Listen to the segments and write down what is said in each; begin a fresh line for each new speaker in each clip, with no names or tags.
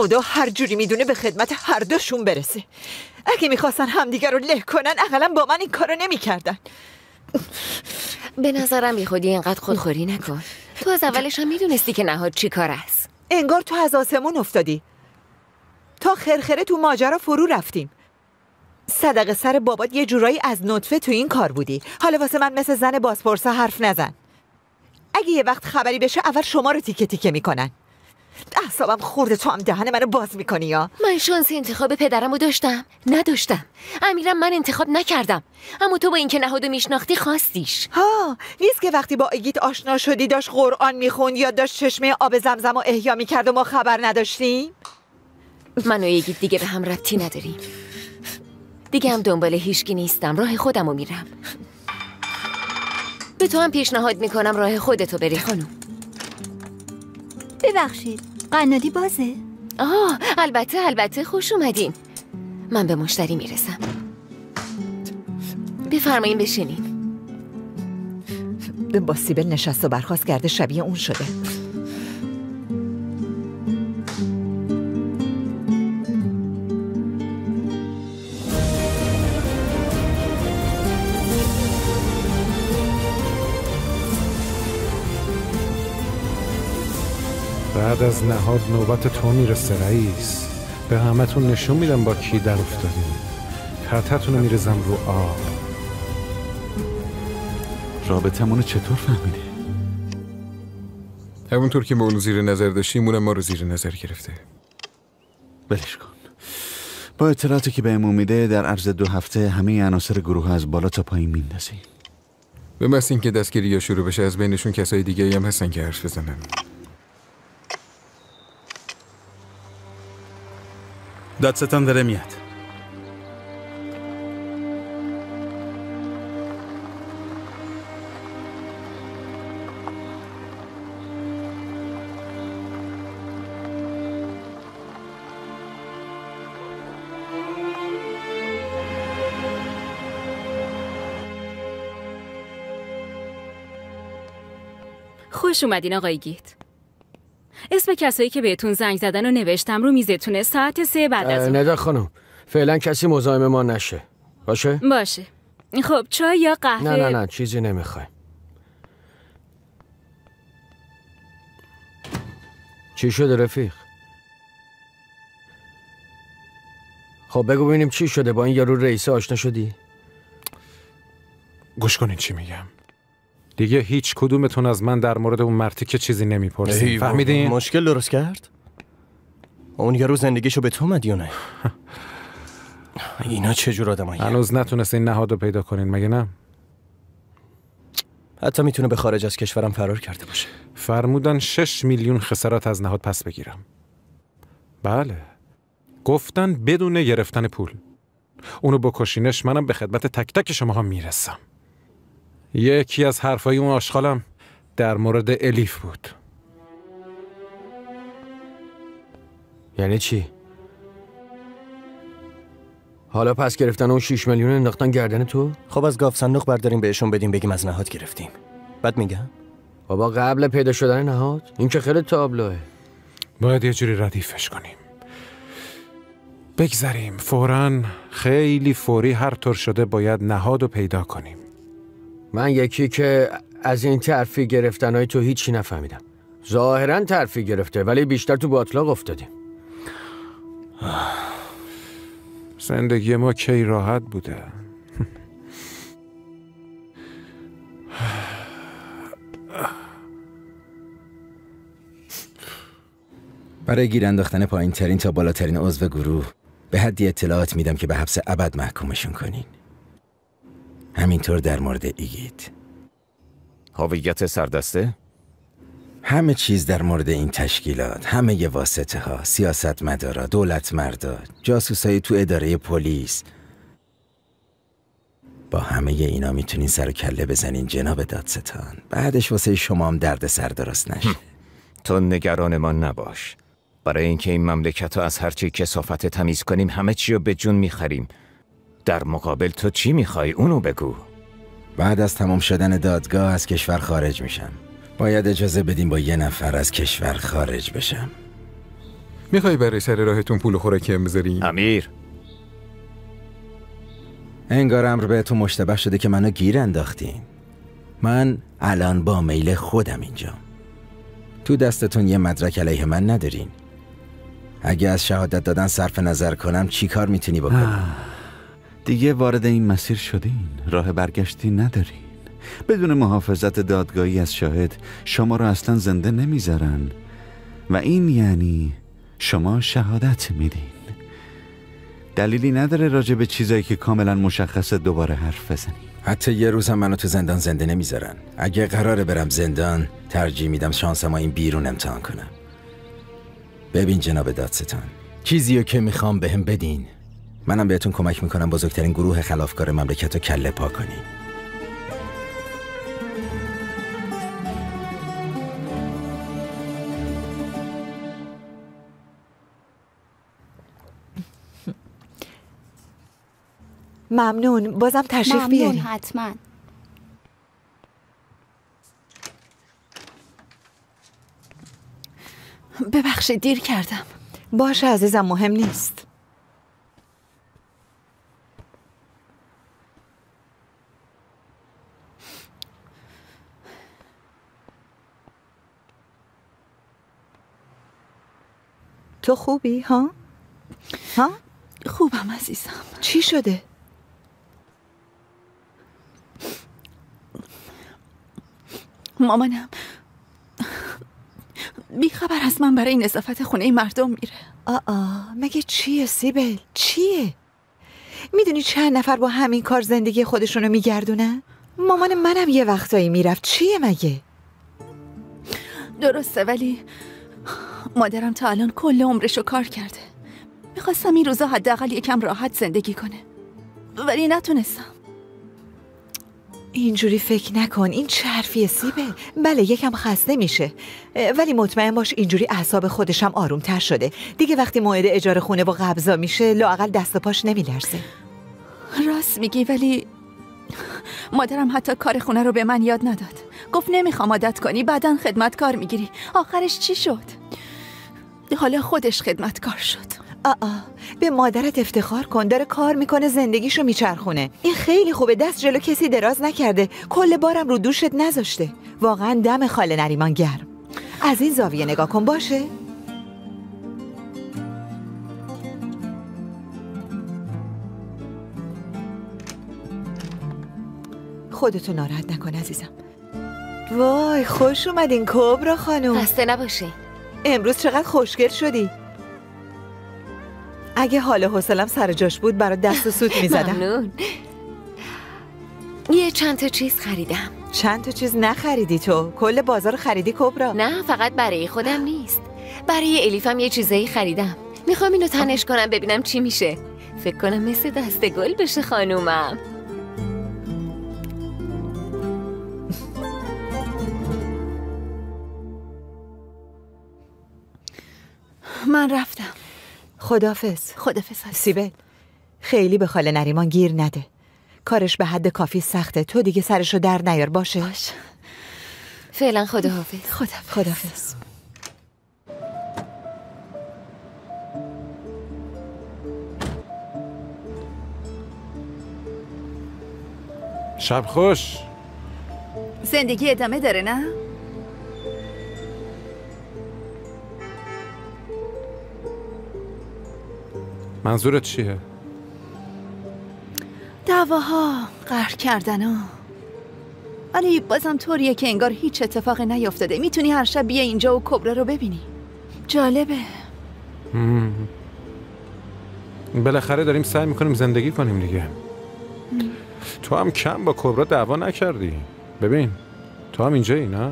خدا هر جوری می‌دونه به خدمت هر دوشون برسه. اگه می‌خواستن همدیگر رو له کنن اقلا با من این کارو نمی‌کردن.
به نظرم بی خودی اینقدر خودخوری نکن. تو از اولش هم می‌دونستی که نهاد چی کار است.
انگار تو از آسمون افتادی. تا خرخره تو ماجرا فرو رفتیم. صدق سر بابات یه جورایی از نطفه تو این کار بودی. حالا واسه من مثل زن بازپرسا حرف نزن. اگه یه وقت خبری بشه اول شما رو تیکه تیکه می‌کنن. احسابم خورده تو هم دهن منو باز می‌کنی یا؟
من شانس انتخاب پدرمو داشتم. نداشتم. امیرم من انتخاب نکردم. اما تو با اینکه نهادو میشناختی خواستیش.
ها نیست که وقتی با اگیت آشنا شدی داشت قرآن می‌خوند یا داشت چشمه آب زمزم و احیا می‌کرد و ما خبر نداشتیم؟
من و اگیت دیگه به هم ربطی نداریم. دیگه هم دنبال هیچکی نیستم. راه خودمو میرم. به تو هم پیشنهاد می‌کنم راه خودتو بری. خانم.
ببخشید قنادی بازه؟
آه البته البته خوش اومدین. من به مشتری می‌رسم. بفرمایین بشینین.
با سیبل نشست و برخواست کرده شبیه اون شده.
بعد از نهاد نوبت تو می‌رسه رئیس. به همتون نشون میدم با کی در افتادیم. پرتتون رو میرزم رو آب.
رابطمون چطور فهمیدی؟
همونطور که ما اونو زیر نظر داشتیم اونم ما رو زیر نظر گرفته.
بلش کن. با اطلاعاتی که بهمون میده در عرض دو هفته همه عناصر گروه از بالا تا پایین میندازیم.
به محض اینکه دستگیری یا شروع بشه از بینشون کسای دیگه هم هستن که حرف بزنن.
دادستان داره میاد.
خوش اومدین آقای گیت. اسم کسایی که بهتون زنگ زدن و نوشتم رو میزتونه ساعت سه بعد از اون.
ندا خانم فعلا کسی مزاحم ما نشه. باشه؟
باشه. خب چای یا قهوه؟
نه نه نه چیزی نمی‌خوای. چی شده رفیق؟ خب بگو ببینیم چی شده. با این یارو رئیس آشنا شدی؟
گوش کنین چی میگم. دیگه هیچ کدومتون از من در مورد اون مرتی که چیزی نمی‌پرسین فهمیدین؟
مشکل درست کرد؟ اون یارو زندگیشو به تو مدیونه اینا چه جور آدمایی
هنوز نتونستین نهاد رو پیدا کنین مگه نه؟
حتی می‌تونه به خارج از کشورم فرار کرده باشه.
فرمودن شش میلیون خسارت از نهاد پس بگیرم. بله. گفتن بدون گرفتن پول. اونو بکشینش منم به خدمت تک تک شماها می‌رسم. یکی از حرفای اون آشغالم در مورد الیف بود.
یعنی چی؟ حالا پس گرفتن اون 6 میلیون انداختن گردن تو؟
خب از گاف صندوق برداریم بهشون بدیم بگیم از نهاد گرفتیم. بعد میگم؟
بابا قبل پیدا شدن نهاد؟ این که خیلی تابلوه.
باید یه جوری ردیفش کنیم. بگذریم فورا خیلی فوری هر طور شده باید نهاد رو پیدا کنیم.
من یکی که از این ترفی گرفتن های تو هیچی نفهمیدم. ظاهرا ترفی گرفته ولی بیشتر تو باطلاق افتادیم
زندگی ما کی راحت بوده؟
برای گیر انداختن پایین ترین تا بالاترین عضو گروه به حدی اطلاعات میدم که به حبس ابد محکومشون کنین. همینطور در مورد ایگیت.
هویت سردسته؟
همه چیز در مورد این تشکیلات همه ی واسطه ها سیاست مدارا دولت مردا جاسوسایی تو اداره پلیس. با همه ی اینا می‌تونین سر و کله بزنین جناب دادستان. بعدش واسه شما هم درد سر درست نشه.
تو نگران ما نباش. برای اینکه این مملکت رو از هرچی کسافت تمیز کنیم همه چی رو به جون می‌خریم. در مقابل تو چی می‌خوای؟ اونو بگو.
بعد از تمام شدن دادگاه از کشور خارج میشم. باید اجازه بدیم با یه نفر از کشور خارج بشم.
می‌خوای برای سر راهتون پول و خوراکی هم بذاری؟
امیر.
انگار امر بهتون مشتبه شده که منو گیر انداختین. من الان با میل خودم اینجام. تو دستتون یه مدرک علیه من ندارین. اگه از شهادت دادن صرف نظر کنم چی کار می‌تونی بکنی؟
دیگه وارد این مسیر شدین راه برگشتی ندارین. بدون محافظت دادگاهی از شاهد شما رو اصلا زنده نمی‌ذارن. و این یعنی شما شهادت میدین. دلیلی نداره راجع به چیزایی که کاملا مشخصه دوباره حرف بزنی
حتی یه روز هم منو تو زندان زنده نمی‌ذارن. اگه قراره برم زندان ترجیح میدم شانس ما این بیرون امتحان کنم. ببین جناب دادستان چیزی که می‌خوام بهم بدین. منم بهتون کمک می‌کنم بزرگترین گروه خلافکار مملکت رو کله پا کنین
ممنون. بازم تشریف
ممنون
بیارین
حتما.
ببخشید دیر کردم. باشه عزیزم مهم نیست. تو خوبی ها؟ ها؟
خوبم عزیزم
چی شده؟
مامانم بیخبر از من برای نظافت خونه مردم میره
آه مگه چیه سیبل؟ چیه؟ می‌دونی چند نفر با همین کار زندگی خودشونو میگردونن؟ مامان منم یه وقتایی می‌رفت چیه مگه؟
درسته ولی مادرم تا الان کل عمرشو کار کرده. می‌خواستم این روزا حداقل یکم راحت زندگی کنه. ولی نتونستم.
اینجوری فکر نکن. این چه حرفیه سیبل بله یکم خسته میشه. ولی مطمئن باش اینجوری اعصاب خودشم آرومتر شده. دیگه وقتی موعد اجاره خونه و قبضا میشه لاقل دست و پاش نمیلرزه.
راست میگی ولی مادرم حتی کار خونه رو به من یاد نداد. گفت نمی‌خوام عادت کنی بعدا خدمتکار می‌گیری. آخرش چی شد؟ حالا خودش خدمتکار شد.
آه به مادرت افتخار کن داره کار می‌کنه زندگیشو میچرخونه. این خیلی خوبه دست جلو کسی دراز نکرده. کل بارم رو دوشت نذاشته. واقعا دم خاله نریمان گرم. از این زاویه نگاه کن باشه؟ خودتو ناراحت نکن عزیزم. وای خوش اومدین کبرا خانوم
خسته نباشی.
امروز چقدر خوشگل شدی. اگه حال حوصلم سر جاش بود برای دست و سوت می‌زدم.
ممنون. یه چند تا چیز خریدم.
چند تا چیز نخریدی تو؟ کل بازار خریدی کبرا؟
نه فقط برای خودم نیست. برای الیفم یه چیزایی خریدم. می‌خوام اینو تنش کنم ببینم چی میشه. فکر کنم مثل دست گل بشه خانومم.
من رفتم.
خدافز
خدافز
سیبل خیلی به خاله نریمان گیر نده. کارش به حد کافی سخته. تو دیگه سرشو در نیار باشه؟ باشه
فعلا خداحافظ.
خدافز
خدافز
شب خوش.
زندگی ادامه داره نه؟
منظورت چیه؟
دعواها قهر کردن ها. ولی بازم طوریه که انگار هیچ اتفاقی نیفتاده می‌تونی هر شب بیا اینجا و کبرا رو ببینی. جالبه.
مم. بالاخره داریم سعی می‌کنیم زندگی کنیم دیگه. تو هم کم با کبرا دعوا نکردی. ببین تو هم اینجایی نه؟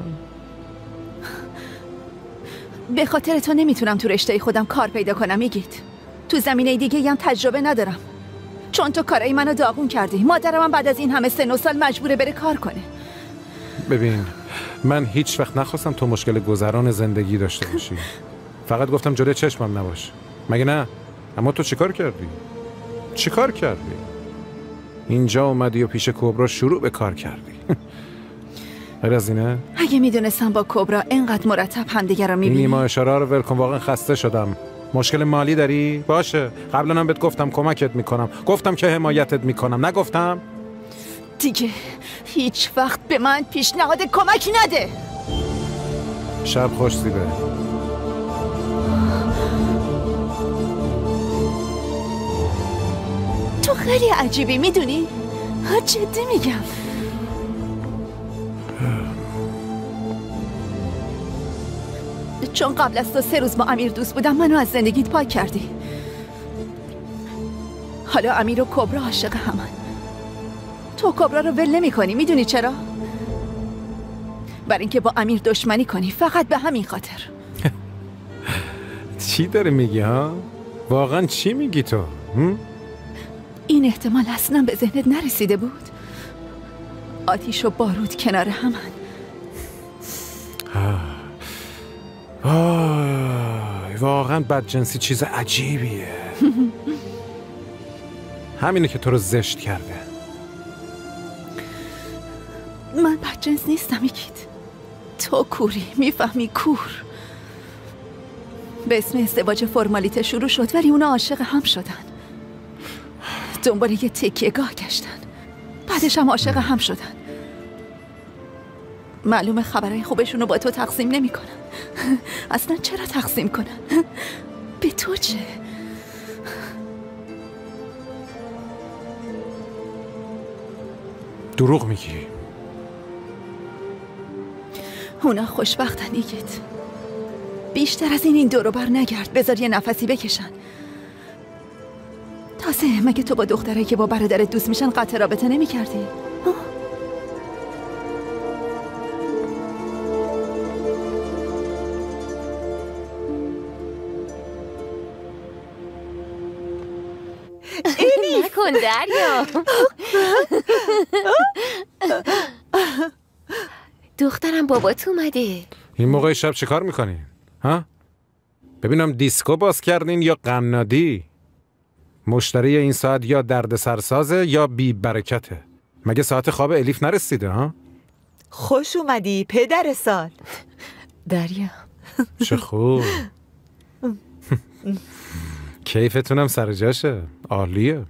به خاطر تو نمی‌تونم تو رشته خودم کار پیدا کنم میگید. تو زمینه دیگه هم تجربه ندارم. چون تو کارای منو داغون کردی. مادرم هم بعد از این همه سن و سال مجبوره بره کار کنه.
ببین من هیچ وقت نخواستم تو مشکل گذران زندگی داشته باشی. فقط گفتم جلوی چشمم نباش. مگه نه؟ اما تو چیکار کردی؟ چیکار کردی؟ اینجا اومدی و پیش کبرا شروع به کار کردی. غیر از اینه؟
اگه می‌دونستم با کبرا اینقدر مرتب همدیگه رو
این
می‌بینی
نیما اشاره رو ول واقعا خسته شدم. مشکل مالی داری؟ باشه قبلا هم بهت گفتم کمکت می‌کنم گفتم که حمایتت می‌کنم نگفتم؟
دیگه هیچ وقت به من پیشنهاد کمکی نده
شب خوش زیبه
تو خیلی عجیبی می‌دونی؟ جدی میگم چون قبل از تو سه روز با امیر دوست بودم منو از زندگیت پاک کردی حالا امیر و کبرا عاشق همن تو کبرا رو ول نمی کنی می‌دونی چرا؟ بر اینکه با امیر دشمنی کنی فقط به همین خاطر
چی داری میگی ها؟ واقعا چی میگی تو؟
این احتمال اصلا به ذهنت نرسیده بود آتیش و بارود کنار همن
آی واقعا بدجنسی چیز عجیبیه. همینه که تو رو زشت کرده.
من بدجنس نیستم میگید تو کوری می‌فهمی کور. به اسم ازدواج فرمالیته شروع شد ولی اونا عاشق هم شدن. دنبال یه تکیه گاه گشتن. بعدش هم عاشق هم شدن. معلومه خبرهای خوبشون رو با تو تقسیم نمی کنن. اصلا چرا تقسیم کنن؟ به تو چه؟
دروغ میگی
اونا خوشبختن ایگت بیشتر از این این دورو بر نگرد بذار یه نفسی بکشن تازه مگه تو با دختره که با برادرت دوست میشن قطع رابطه نمی
دریا دخترم بابات اومده.
این موقع شب چیکار می‌کنین؟ ها؟ ببینم دیسکو باز کردین یا قنادی؟ مشتری این ساعت یا درد سرسازه یا بی برکته مگه ساعت خواب الیف نرسیده ها؟
خوش اومدی پدر سال.
دریا.
چه خوب. کیفتونم سر جاشه. عالیه.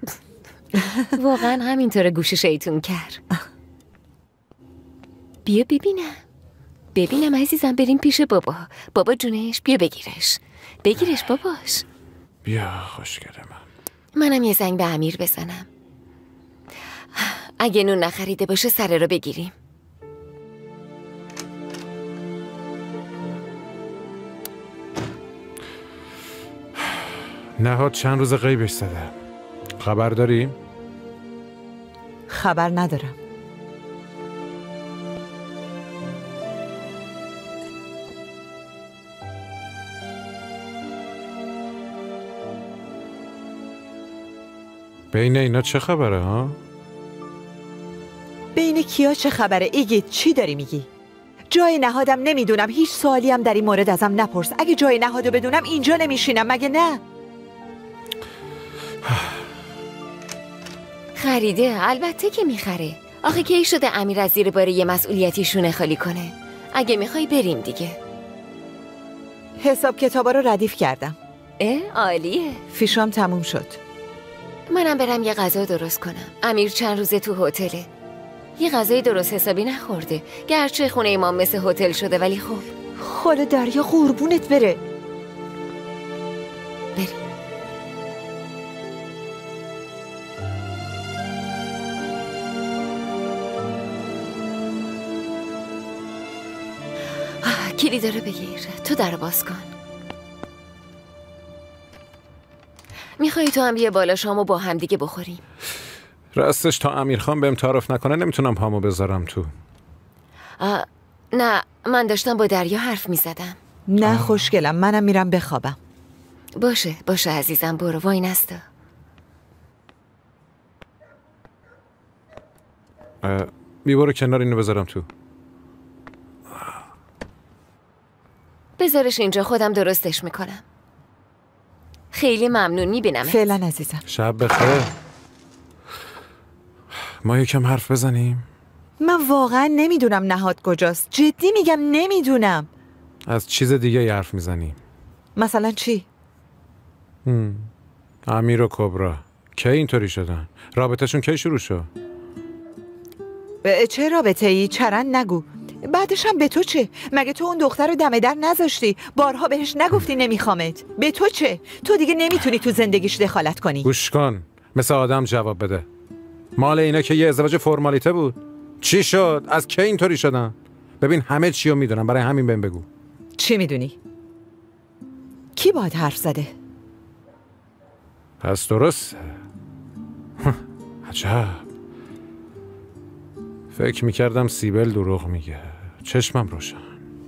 واقعا همینطور گوش شیطون کرد بیا ببینم. ببینم عزیزم بریم پیش بابا. بابا جونش بیا بگیرش. بگیرش باباش.
بیا خوشگله من.
منم یه زنگ به امیر بزنم. اگه نون نخریده باشه سره رو بگیریم.
نهاد چند روز غیبش زده؟ خبر داری؟
خبر ندارم
بین اینا چه خبره ها؟
بین کیا چه خبره ایگید چی داری میگی؟ جای نهادم نمی‌دونم هیچ سوالی هم در این مورد ازم نپرس اگه جای نهادو بدونم اینجا نمیشینم مگه نه؟
خریده البته که می‌خره. آخه کی شده امیر از زیر بار یه مسئولیتی شونه خالی کنه؟ اگه می‌خوای بریم دیگه.
حساب کتابا رو ردیف کردم.
اه عالیه.
فیشام تموم شد.
منم برم یه غذا درست کنم. امیر چند روزه تو هتله. یه غذای درست حسابی نخورده. گرچه خونه ما مثل هتل شده ولی خب.
خاله دریا قربونت بره.
بریم. کلید رو بگیر. تو در باز کن. می‌خوای تو هم بیا بالا شامو با هم دیگه بخوریم.
راستش تا امیرخان بهم تعارف نکنه نمی‌تونم پامو بذارم تو.
آه، نه من داشتم با دریا حرف می‌زدم.
نه خوشگلم. منم میرم بخوابم.
باشه باشه عزیزم برو وای نستا.
اه، بی برو کنار اینو بذارم تو.
بذارش اینجا خودم درستش می‌کنم. خیلی ممنون می‌بینم
فعلا عزیزم.
شب بخیر. ما یکم حرف بزنیم؟
من واقعا نمی‌دونم نهاد کجاست. جدی میگم نمی‌دونم.
از چیز دیگه حرف می‌زنیم؟
مثلا چی؟
هم. امیر و کبرا. کی اینطوری شدن؟ رابطهشون کی شروع شد؟
چه رابطه ای چرند نگو. بعدش هم به تو چه؟ مگه تو اون دختر رو دم در نذاشتی؟ بارها بهش نگفتی نمیخوامت. به تو چه؟ تو دیگه نمی‌تونی تو زندگیش دخالت کنی.
گوش کن. مثل آدم جواب بده. مال اینا که یه ازدواج فرمالیته بود. چی شد؟ از کی اینطوری شدن؟ ببین همه چی رو می‌دونم. برای همین بهم بگو.
چی می‌دونی؟ کی باید حرف زده؟
پس درست عجب. فکر می‌کردم سیبل دروغ میگه. چشمم روشن.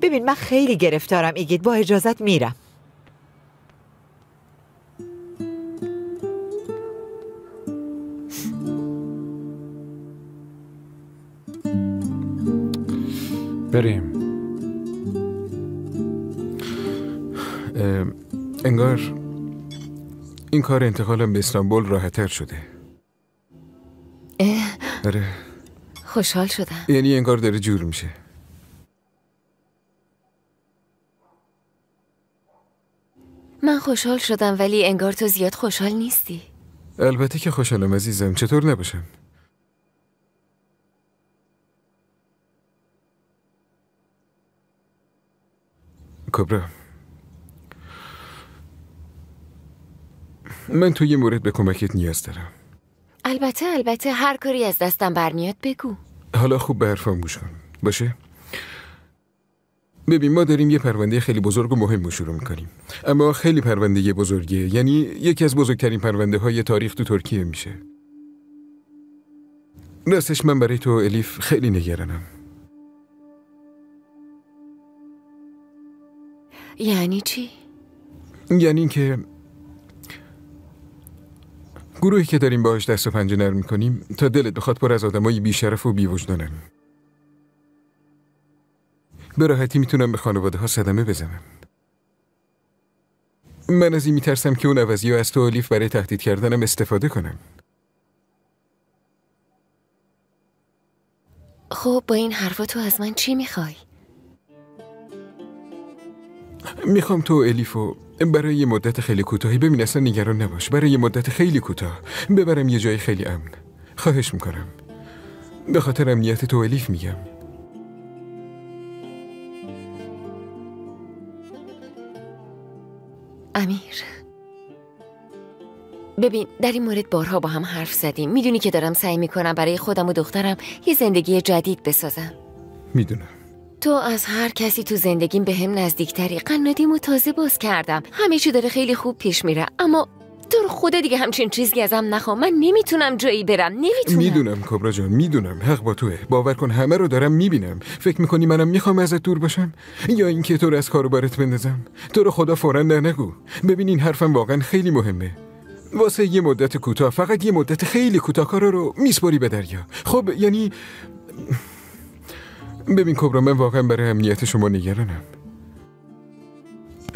ببین من خیلی گرفتارم ایگید با اجازت میرم.
بریم.
انگار این کار انتقالم به استانبول راحتتر شده.
خوشحال شدم.
یعنی انگار داره جور میشه.
من خوشحال شدم ولی انگار تو زیاد خوشحال نیستی.
البته که خوشحالم عزیزم. چطور نباشم؟ کبرا. من تو یه مورد به کمکت نیاز دارم.
البته البته هر کاری از دستم برمیاد بگو.
حالا خوب به حرفم گوش کن. باشه؟ ببین ما داریم یه پرونده خیلی بزرگ و مهم رو شروع می‌کنیم. اما خیلی پرونده بزرگیه. یعنی یکی از بزرگترین پرونده های تاریخ تو ترکیه میشه. راستش من برای تو الیف خیلی نگرانم.
یعنی چی؟
یعنی اینکه گروهی که داریم باهاش دست و پنجه نرم می‌کنیم تا دلت بخواد پر از آدمای بیشرف و بیوجدانن. به راحتی می‌تونم به خانواده ها صدمه بزنم. من از این میترسم که اون عوضی ها از تو الیف برای تهدید کردنم استفاده کنم
خب با این حرفا تو از من چی می‌خوای؟
می‌خوام تو الیفو برای یه مدت خیلی کوتاهی ببین اصلا نگران نباش. برای یه مدت خیلی کوتاه. ببرم یه جای خیلی امن. خواهش می‌کنم. به خاطر امنیت تو الیف میگم.
امیر. ببین در این مورد بارها با هم حرف زدیم. می‌دونی که دارم سعی می‌کنم برای خودم و دخترم یه زندگی جدید بسازم.
می‌دونم.
تو از هر کسی تو زندگیم به هم نزدیکتری. قنادیمو تازه باز کردم. همه چی داره خیلی خوب پیش میره. اما تو رو خدا دیگه همچین چیزی ازم نخوا من نمی‌تونم جایی برم. نمی‌تونم.
می‌دونم کبرا جان می‌دونم. حق با توه. باور کن همه رو دارم می‌بینم. فکر می‌کنی منم می‌خوام ازت دور باشم؟ یا اینکه تو رو از کارو برات بندازم؟ تو رو خدا فورا نه نگو ببین این حرفم واقعا خیلی مهمه. واسه یه مدت کوتاه فقط یه مدت خیلی کوتاه کارا رو میسپاری به دریا. خب یعنی ببین کبرا من واقعا برای امنیت شما نگرانم.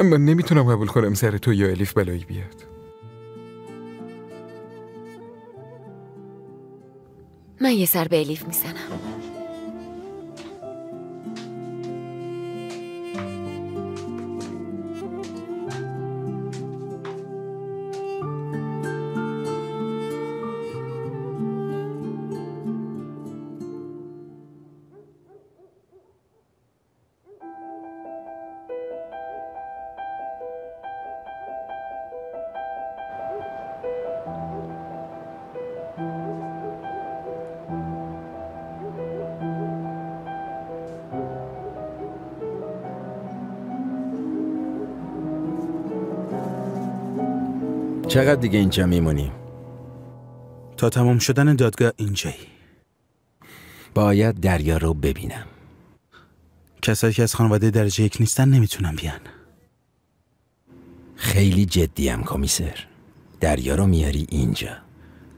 من نمی‌تونم قبول کنم سر تو یا الیف بلایی بیاد.
من یه سر به الیف می‌زنم.
چقدر دیگه اینجا میمونی؟
تا تمام شدن دادگاه اینجایی.
باید دریا رو ببینم.
کسایی که از خانواده درجه یک نیستن نمی‌تونن بیان.
خیلی جدیم کمیسر. دریا رو میاری اینجا.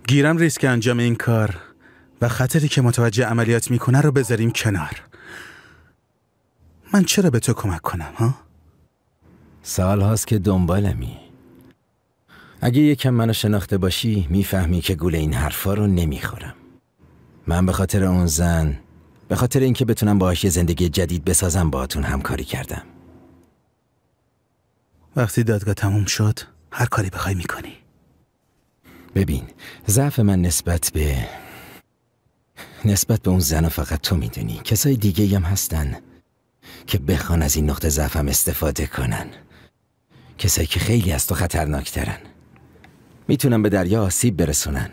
گیرم ریسک انجام این کار و خطری که متوجه عملیات می‌کنه رو بذاریم کنار. من چرا به تو کمک کنم ها؟
سال هاست که دنبالمی. اگه یکم منو شناخته باشی می‌فهمی که گول این حرفا رو نمی‌خورم. من به خاطر اون زن به خاطر اینکه بتونم باهاش یه زندگی جدید بسازم باهاتون همکاری کردم.
وقتی دادگاه تموم شد هر کاری بخوای می‌کنی.
ببین ضعف من نسبت به نسبت به اون زن فقط تو می‌دونی. کسای دیگه هم هستن که بخوان از این نقطه ضعفم استفاده کنن. کسایی که خیلی از تو خطرناکترن. می‌تونن به دریا آسیب برسونن.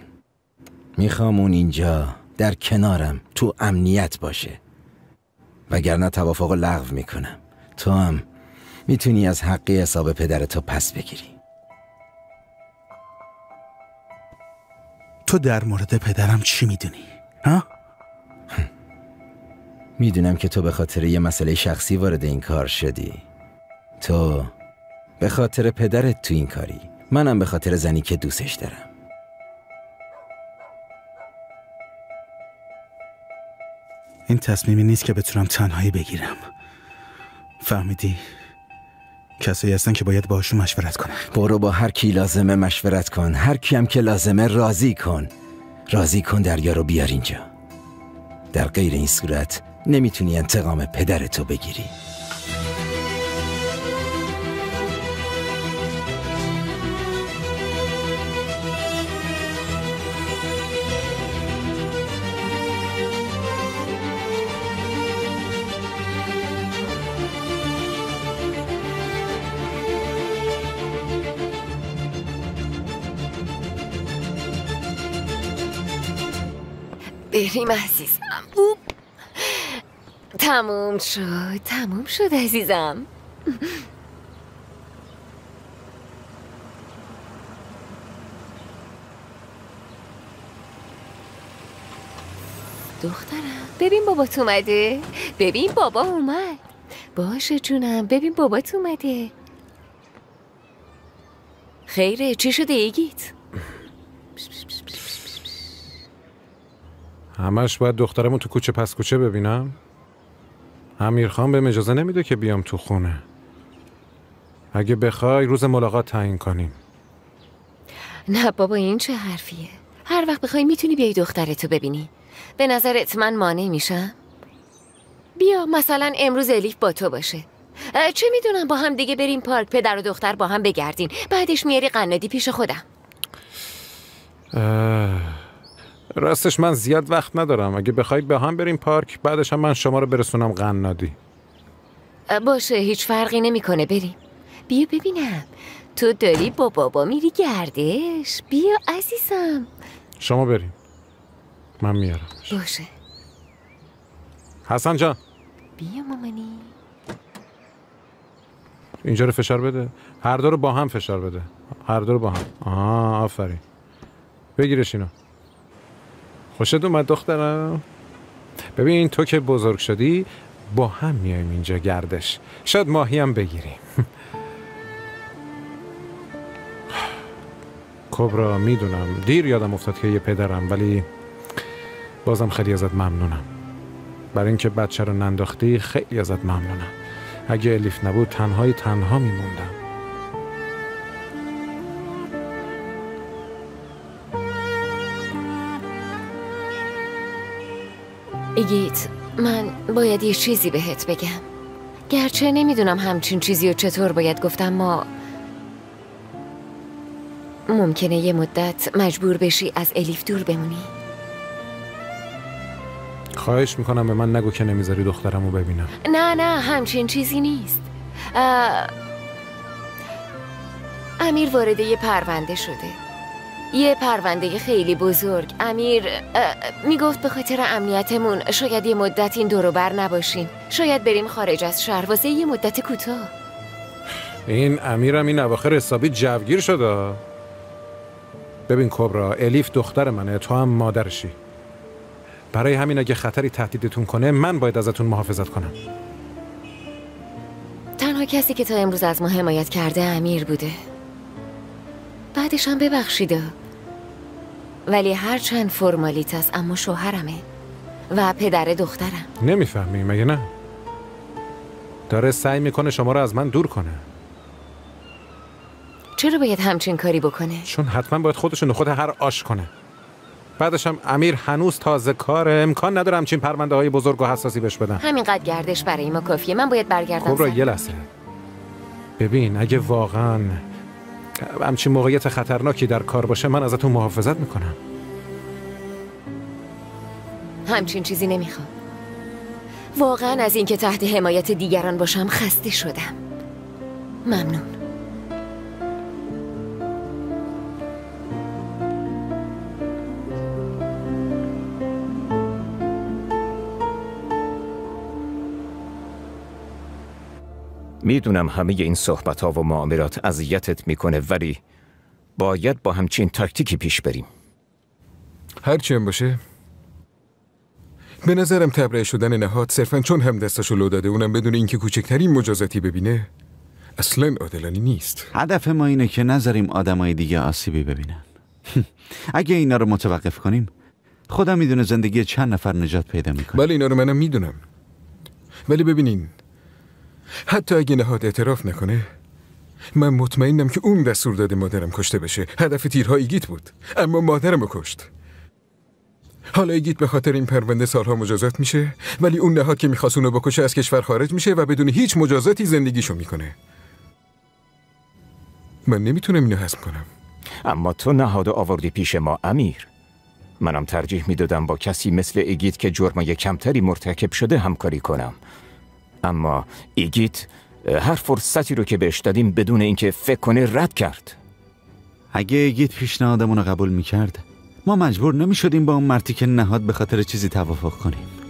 می‌خوام اون اینجا در کنارم تو امنیت باشه. وگرنه توافق لغو می‌کنم. تو هم می‌تونی از حقی حساب پدر تو پس بگیری.
تو در مورد پدرم چی می‌دونی؟ ها؟
می‌دونم که تو به خاطر یه مسئله شخصی وارد این کار شدی. تو به خاطر پدرت تو این کاری. منم به خاطر زنی که دوستش دارم.
این تصمیمی نیست که بتونم تنهایی بگیرم. فهمیدی؟ کسایی هستن که باید باشون مشورت کنم
برو با هر کی لازمه مشورت کن. هر کی هم که لازمه راضی کن. راضی کن دریا رو بیار اینجا. در غیر این صورت نمی‌تونی انتقام پدرتو بگیری.
بریم عزیزم. اوپ. تموم شد تموم شد عزیزم. دخترم ببین بابات اومده. ببین بابا اومد. باشه جونم ببین بابات اومده. خیره چی شده ایگیت؟
همش باید دخترمو تو کوچه پس کوچه ببینم. امیرخان به اجازه نمیده که بیام تو خونه. اگه بخوای روز ملاقات تعیین کنیم.
نه بابا این چه حرفیه؟ هر وقت بخوای می‌تونی بیای دخترتو ببینی. به نظرت من مانع میشم؟ بیا مثلا امروز الیف با تو باشه. چه می‌دونم با هم دیگه بریم پارک پدر و دختر با هم بگردین. بعدش میاری قنادی پیش خودم.
اه، راستش من زیاد وقت ندارم. اگه بخوای به هم بریم پارک بعدش هم من شما رو برسونم قنادی
باشه هیچ فرقی نمی‌کنه. بریم. بیا ببینم. تو داری با بابا میری گردش؟ بیا عزیزم.
شما بریم. من میارم
باشه.
حسن جان.
بیا مامانی.
اینجا رو فشار بده. هر دو رو با هم فشار بده. هر دو رو با هم. آها آفرین. بگیرش اینو. خوشت اومد دخترم؟ ببین تو که بزرگ شدی با هم میایم اینجا گردش. شاید ماهی هم بگیریم. کبرا می‌دونم. دیر یادم افتاد که یه پدرم ولی بازم خیلی ازت ممنونم. برای اینکه بچه رو ننداختی خیلی ازت ممنونم. اگه الیف نبود تنهای تنها میموندم.
ایگیت من باید یه چیزی بهت بگم. گرچه نمی‌دونم همچین چیزی و چطور باید گفتم ما ممکنه یه مدت مجبور بشی از الیف دور بمونی.
خواهش می‌کنم به من نگو که نمی‌ذاری دخترم رو ببینم.
نه نه همچین چیزی نیست. امیر وارد یه پرونده شده. یه پرونده خیلی بزرگ. امیر می‌گفت به خاطر امنیتمون شاید یه مدت این دوروبر نباشیم. شاید بریم خارج از شهر. واسه یه مدت کوتاه.
این امیرم این اواخر حسابی جوگیر شده. ببین کبرا الیف دختر منه تو هم مادرشی. برای همین اگه خطری تهدیدتون کنه من باید ازتون محافظت کنم.
تنها کسی که تا امروز از ما حمایت کرده امیر بوده. بعدش هم ببخشیده. ولی هرچند فرمالیت است اما شوهرمه و پدر دخترم.
نمی‌فهمی مگه نه؟ داره سعی می‌کنه شما رو از من دور کنه.
چرا باید همچین کاری بکنه؟
چون حتما باید خودشون خود هر آش کنه. بعدش هم امیر هنوز تازه کاره امکان نداره همچین پرونده های بزرگ و حساسی بهش بدن.
همینقدر گردش برای ما کافیه. من باید برگردم سر-
یه لحظه. ببین اگه واقعا همچین موقعیت خطرناکی در کار باشه من ازتون محافظت می‌کنم.
همچین چیزی نمی‌خوام. واقعا از اینکه تحت حمایت دیگران باشم خسته شدم. ممنون.
می‌دونم همه این صحبت ها و معاملات اذیتت می‌کنه ولی باید با همچین تاکتیکی پیش بریم.
هرچی هم باشه. به نظرم تبرئه شدن نهاد صرفا چون هم دستشو لو داده اونم بدون اینکه کوچکترین مجازاتی ببینه اصلا عادلانه نیست.
هدف ما اینه که نذاریم آدمای دیگه آسیبی ببینن. اگه اینا رو متوقف کنیم خدا می‌دونه زندگی چند نفر نجات پیدا می‌کنه.
بله اینا رو منم می‌دونم. ولی ببینین حتی اگه نهاد اعتراف نکنه من مطمئنم که اون دستور داده مادرم کشته بشه. هدف تیرها ایگیت بود اما مادرم رو کشت. حالا ایگیت به خاطر این پرونده سالها مجازات میشه ولی اون نهاد که می‌خواست اونو بکشه از کشور خارج میشه و بدون هیچ مجازاتی زندگیشو می‌کنه. من نمی‌تونم اینو حسم کنم.
اما تو نهاد آوردی پیش ما امیر. منم ترجیح می‌دادم با کسی مثل ایگیت که جرمای کمتری مرتکب شده همکاری کنم. اما ایگیت هر فرصتی رو که بهش دادیم بدون اینکه فکر کنه رد کرد.
اگه ایگیت پیشنهادمون رو قبول می‌کرد ما مجبور نمی شدیم با اون مرتی که نهاد به خاطر چیزی توافق کنیم.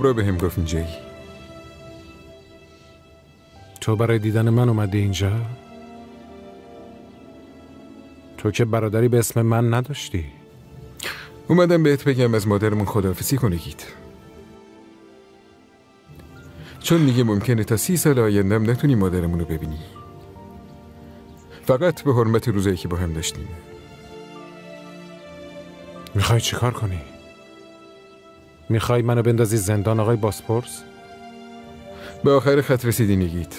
کبرا به هم گفت اینجایی.
تو برای دیدن من اومدی اینجا؟ تو که برادری به اسم من نداشتی.
اومدم بهت بگم از مادرمون خداحافظی کنگید چون دیگه ممکنه تا سی سال آیندم نتونی مادرمون رو ببینی. فقط به حرمت روزایی که با هم داشتیم.
می‌خوای چیکار کنی؟ می‌خوای منو بندازی زندان آقای باسپورس؟
به آخر خط رسیدی نگید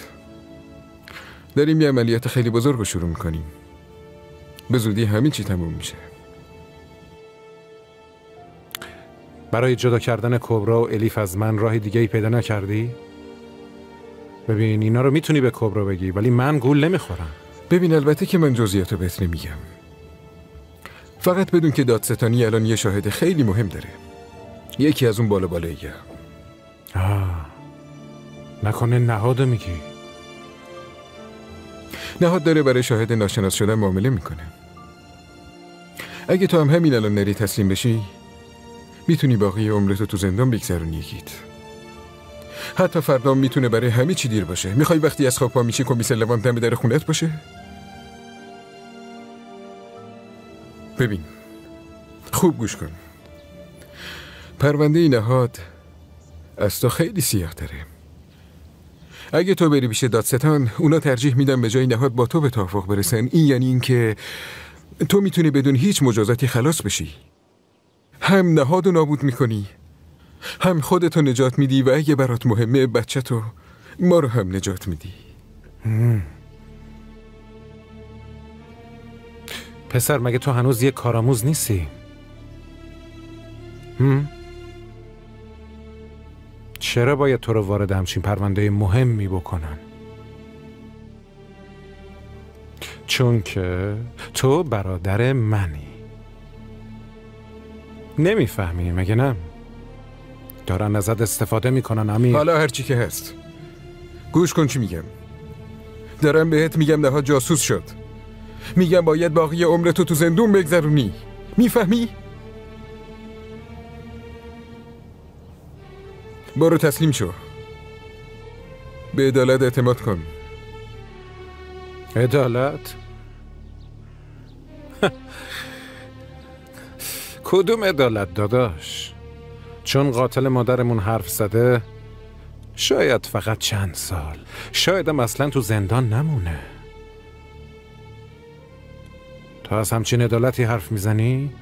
داریم یه عملیات خیلی بزرگ رو شروع می‌کنیم. به زودی همه چی تموم میشه.
برای جدا کردن کبرا و الیف از من راه دیگه ای پیدا نکردی؟ ببین اینا رو می‌تونی به کبرا بگی ولی من گول نمی‌خورم.
ببین البته که من جزئیاتو بهت نمیگم. فقط بدون که دادستانی الان یه شاهد خیلی مهم داره. یکی از اون بالا بالاییه
آه. نکنه نهاد میگی.
نهاد داره برای شاهد ناشناس شدن معامله می‌کنه. اگه تو هم همین الان نری تسلیم بشی می‌تونی باقی عمرتو تو زندان بگذرونی یکیت. حتی فردا می‌تونه برای همه چی دیر باشه. می‌خوای وقتی از خواب پا میشی کمیسر لوان دم در خونت باشه؟ ببین خوب گوش کن. پرونده نهاد از تو خیلی سیاه داره. اگه تو بری پیش دادستان اونا ترجیح میدن به جای نهاد با تو به توافق برسن. این یعنی اینکه تو می‌تونی بدون هیچ مجازاتی خلاص بشی. هم نهاد رو نابود می‌کنی هم خودتو نجات میدی و اگه برات مهمه بچه تو ما رو هم نجات میدی.
پسر مگه تو هنوز یه کارآموز نیستی؟ چرا باید تو رو وارد همچین پرونده مهمی بکنن؟ چون که تو برادر منی نمی‌فهمی مگه نه؟ دارن ازت استفاده می‌کنن امیر
حالا هرچی که هست گوش کن چی میگم دارم بهت میگم نهاد جاسوس شد میگم باید باقی عمر تو تو زندون بگذرونی می‌فهمی؟ برو تسلیم شو. به عدالت اعتماد کن.
عدالت؟ کدوم عدالت داداش؟ چون قاتل مادرمون حرف زده شاید فقط چند سال. شاید هم اصلا تو زندان نمونه. تو از همچین عدالتی حرف می‌زنی؟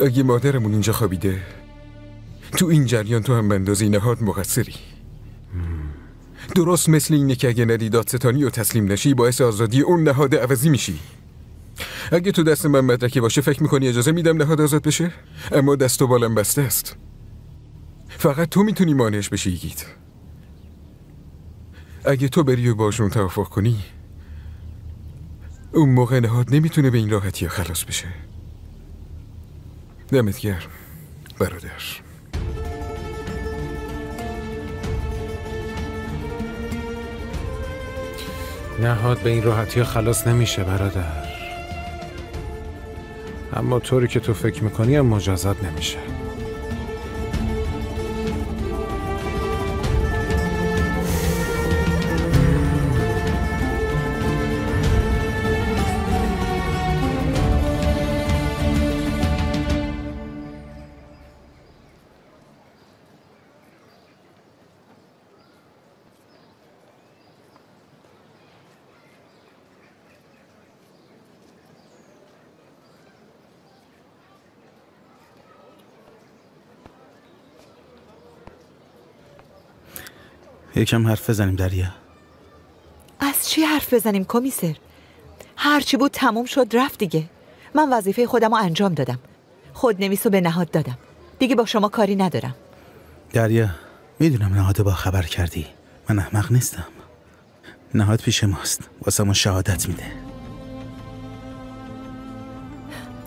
اگه مادرمون اینجا خوابیده تو این جریان تو هم بندازی نهاد مقصری. درست مثل اینه که اگه ندی دادستانی و تسلیم نشی باعث آزادی اون نهاد عوضی میشی. اگه تو دست من مدرکی باشه فکر می‌کنی اجازه میدم نهاد آزاد بشه؟ اما دست و بالم بسته است. فقط تو می‌تونی مانعش بشی گید اگه تو بری و باشون توافق کنی اون موقع نهاد نمی‌تونه به این راحتی خلاص بشه. دمت گرم برادر.
نهاد به این راحتی خلاص نمیشه برادر. اما طوری که تو فکر می‌کنی هم مجازات نمیشه.
یکم حرف بزنیم دریا.
از چی حرف بزنیم کمیسر؟ هرچی بود تموم شد رفت دیگه. من وظیفه خودم رو انجام دادم. خود نویس به نهاد دادم. دیگه با شما کاری ندارم.
دریا می‌دونم نهاد با خبر کردی. من احمق نیستم. نهاد پیش ماست. واسه ما شهادت میده.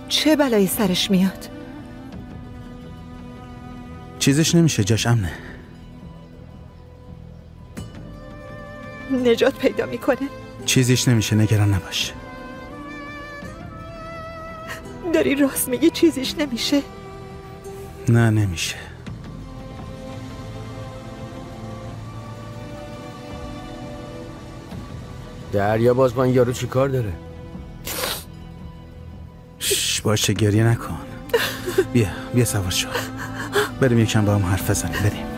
چه بلایی سرش میاد؟
چیزش نمیشه جاش امنه.
نجات پیدا می‌کنه.
چیزیش نمیشه نگران نباش.
داری راست میگی چیزیش نمیشه.
نه نمیشه.
دریا باز با این یارو چی کار داره؟
شش باشه گریه نکن. بیا بیا سوار شو. بریم یکم با هم حرف بزنیم. بریم.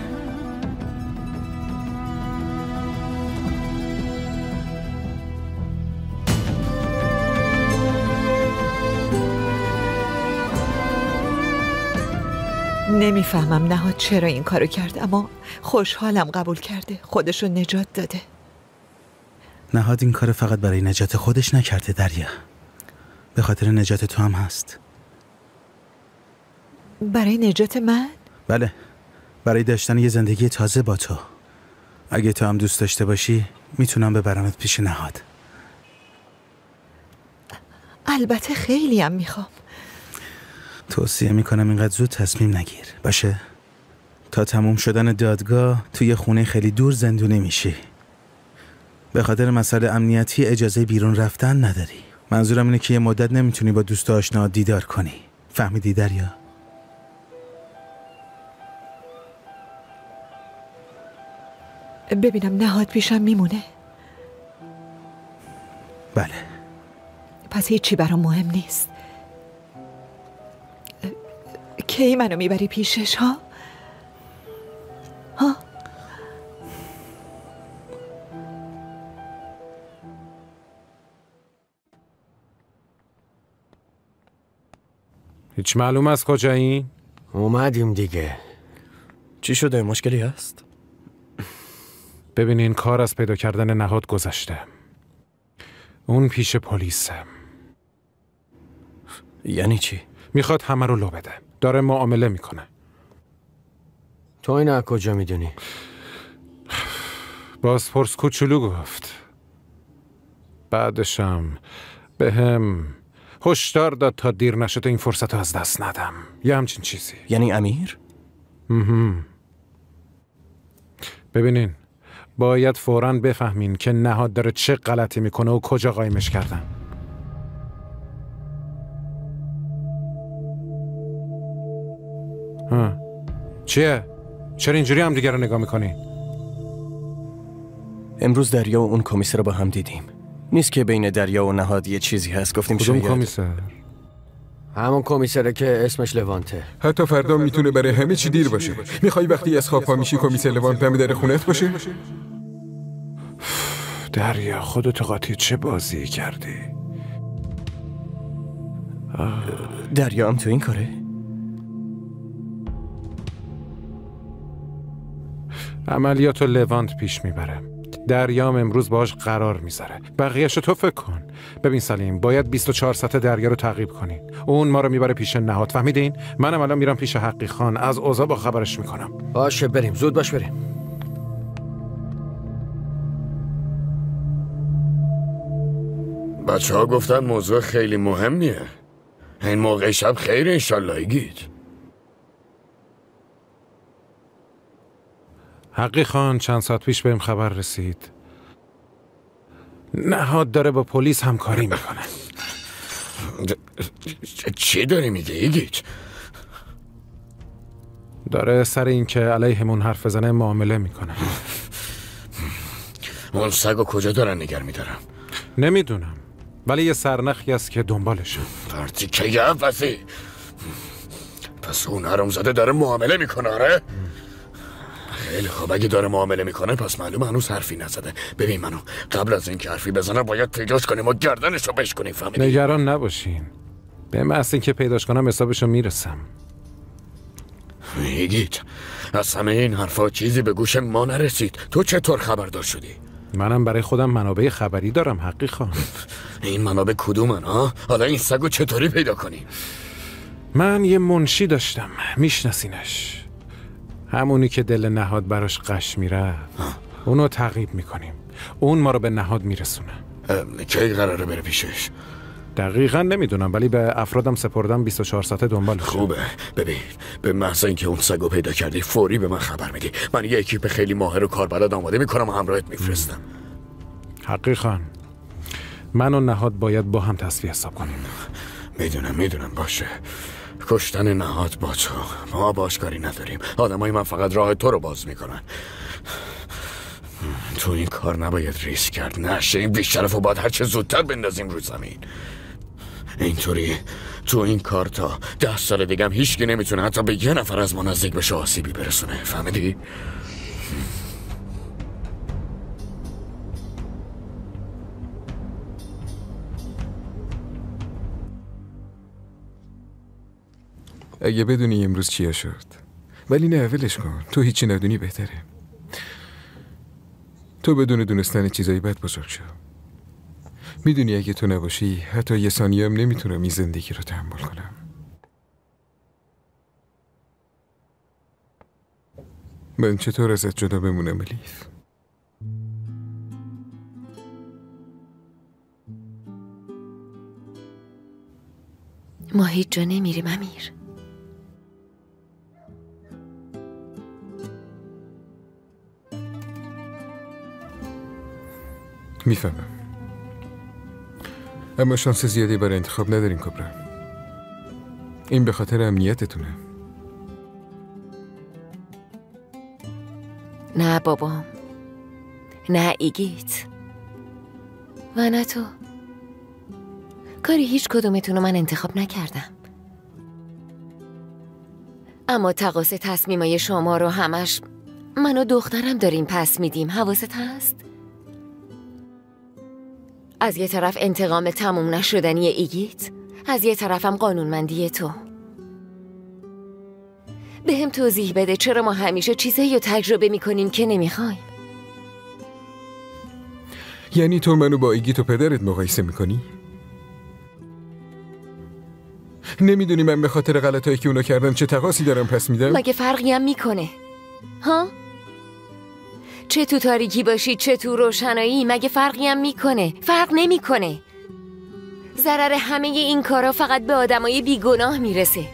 نمی‌فهمم نهاد چرا این کارو کرد اما خوشحالم قبول کرده. خودشو نجات داده.
نهاد این کار فقط برای نجات خودش نکرده دریا. به خاطر نجات تو هم هست.
برای نجات من؟
بله. برای داشتن یه زندگی تازه با تو. اگه تو هم دوست داشته باشی می‌تونم ببرمت پیش نهاد.
البته خیلی هم می‌خوام.
توصیه می‌کنم اینقدر زود تصمیم نگیر. باشه؟ تا تموم شدن دادگاه توی خونه خیلی دور زندونی میشی. به خاطر مسئله امنیتی اجازه بیرون رفتن نداری. منظورم اینه که یه مدت نمی‌تونی با دوست آشنا دیدار کنی. فهمیدی دریا؟
ببینم نهاد پیشم میمونه.
بله.
پس هیچی برام مهم نیست. کی منو می‌بری پیشش ها؟ ها؟
هیچ معلوم از کجایی؟
اومدیم دیگه
چی شده مشکلی هست؟
ببین این کار از پیدا کردن نهاد گذشته اون پیش پلیسه
یعنی چی؟
می‌خواد همه رو لو بده داره معامله می‌کنه
تو این از کجا می‌دونی؟
بازپرس کوچولو گفت بعدشم به هم هشدار داد تا دیر نشده این فرصت رو از دست ندم یه همچین چیزی
یعنی امیر؟
مهم. ببینین باید فوراً بفهمین که نهاد داره چه غلطی می‌کنه و کجا قایمش کردن ها. چیه؟ چرا اینجوری هم دیگر رو نگاه می‌کنی؟
امروز دریا و اون کمیسر رو با هم دیدیم نیست که بین دریا و نهاد یه چیزی هست گفتیم
کدوم
شاید
کمیسر؟
همون کمیسره که اسمش لوانته
حتی فردا می‌تونه برای همه چی دیر باشه می‌خوای وقتی از خواب پا میشی کمیسر لوانت دم در خونت باشه
دریا خودتو قاطی چه بازی کردی؟
دریا هم تو این کاره
عملیات و لوانت پیش می‌بره. دریام امروز باش قرار می‌ذاره. بقیهش تو فکر کن. ببین سلیم باید 24 سطح دریا رو تعقیب کنین اون ما رو می‌بره پیش نهاد فهمیدین؟ منم الان میرم پیش حقی خان. از اوضاع با خبرش می‌کنم.
باشه بریم. زود باش بریم.
بچه ها گفتن موضوع خیلی مهمیه. این موقع شب خیر انشالله ایگید
حقی خان چند ساعت پیش بهم خبر رسید. نهاد داره با پلیس همکاری می‌کنه.
چی داری میگه ایگید؟
داره سر این که علیهمون حرف بزنه معامله می‌کنه.
اون سگ و کجا دارن نگر میدارم
نمی‌دونم. ولی یه سرنخی است که دنبالشه
پرتی که یه پس اون حرام زده داره معامله می‌کنه آره؟ خیلی خوب اگه داره معامله می‌کنه پس معلوم هنوز حرفی نزده ببین منو قبل از اینکه حرفی بزنه باید پیداش کنیم و گردنش رو بشکنیم فهمیدی؟
نگران نباشین به محض اینکه پیداش کنم حسابشو می‌رسم
میگید از همه این حرفا چیزی به گوش ما نرسید تو چطور خبردار شدی؟
منم برای خودم منابع خبری دارم حقی خان
این منابع کدومن ها؟ حالا این سگو چطوری پیدا کنیم؟
من یه منشی داشتم میشناسینش همونی که دل نهاد براش قش میره اونو تعقیب می‌کنیم. اون ما رو به نهاد میرسونه.
کی قراره بره پیشش؟
دقیقا نمی‌دونم ولی به افرادم سپردم 24 ساعته دنبالش
خوبه. ببین به محض اینکه اون سگو پیدا کردی فوری به من خبر میدی. من یه اکیپ خیلی ماهر و کاربلد آماده می‌کنم و همراهت میفرستم.
حقی خان من و نهاد باید با هم تصفیه حساب کنیم.
می‌دونم می‌دونم باشه. کشتن نهاد با تو. ما باش کاری نداریم. آدمای من فقط راه تو رو باز می‌کنن. تو این کار نباید ریسک کرد. نشه این بیشرف رو باید هرچه زودتر بندازیم رو زمین. اینطوری تو این کار تا ده سال دیگه هم هیچکی نمی‌تونه حتی به یه نفر از ما نزدیک بشه آسیبی برسونه. فهمیدی؟
اگه بدونی امروز چیا شد. ولی نه اولش کن. تو هیچی ندونی بهتره. تو بدون دونستن چیزایی بد بزرگ شو. می‌دونی اگه تو نباشی حتی یه ثانیه هم نمی‌تونم این زندگی رو تحمل کنم. من چطور ازت جدا بمونم الیف
ما هیچ جا نمیریم امیر.
می‌فهمم. اما شانس زیادی برای انتخاب نداریم کبرا. این به خاطر امنیتتونه.
نه بابام. نه ایگیت. و نه تو. کاری هیچ کدومتون رو من انتخاب نکردم. اما تقاس تصمیمای شما رو همش من و دخترم داریم پس میدیم. حواست هست؟ از یه طرف انتقام تموم نشدنی ایگیت از یه طرفم قانونمندی تو بهم توضیح بده چرا ما همیشه چیزایی رو تجربه می‌کنیم که نمی‌خوایم
یعنی تو منو با ایگیت و پدرت مقایسه می‌کنی؟ نمی‌دونی من به خاطر غلطایی که اونا کردن چه تقاصی دارم پس میدم؟
مگه فرقی هم می‌کنه ها؟ چه تو تاریکی باشی چه تو روشنایی مگه فرقی هم می‌کنه؟ فرق نمی‌کنه. ضرر همه این کارا فقط به آدمای بیگناه می‌رسه.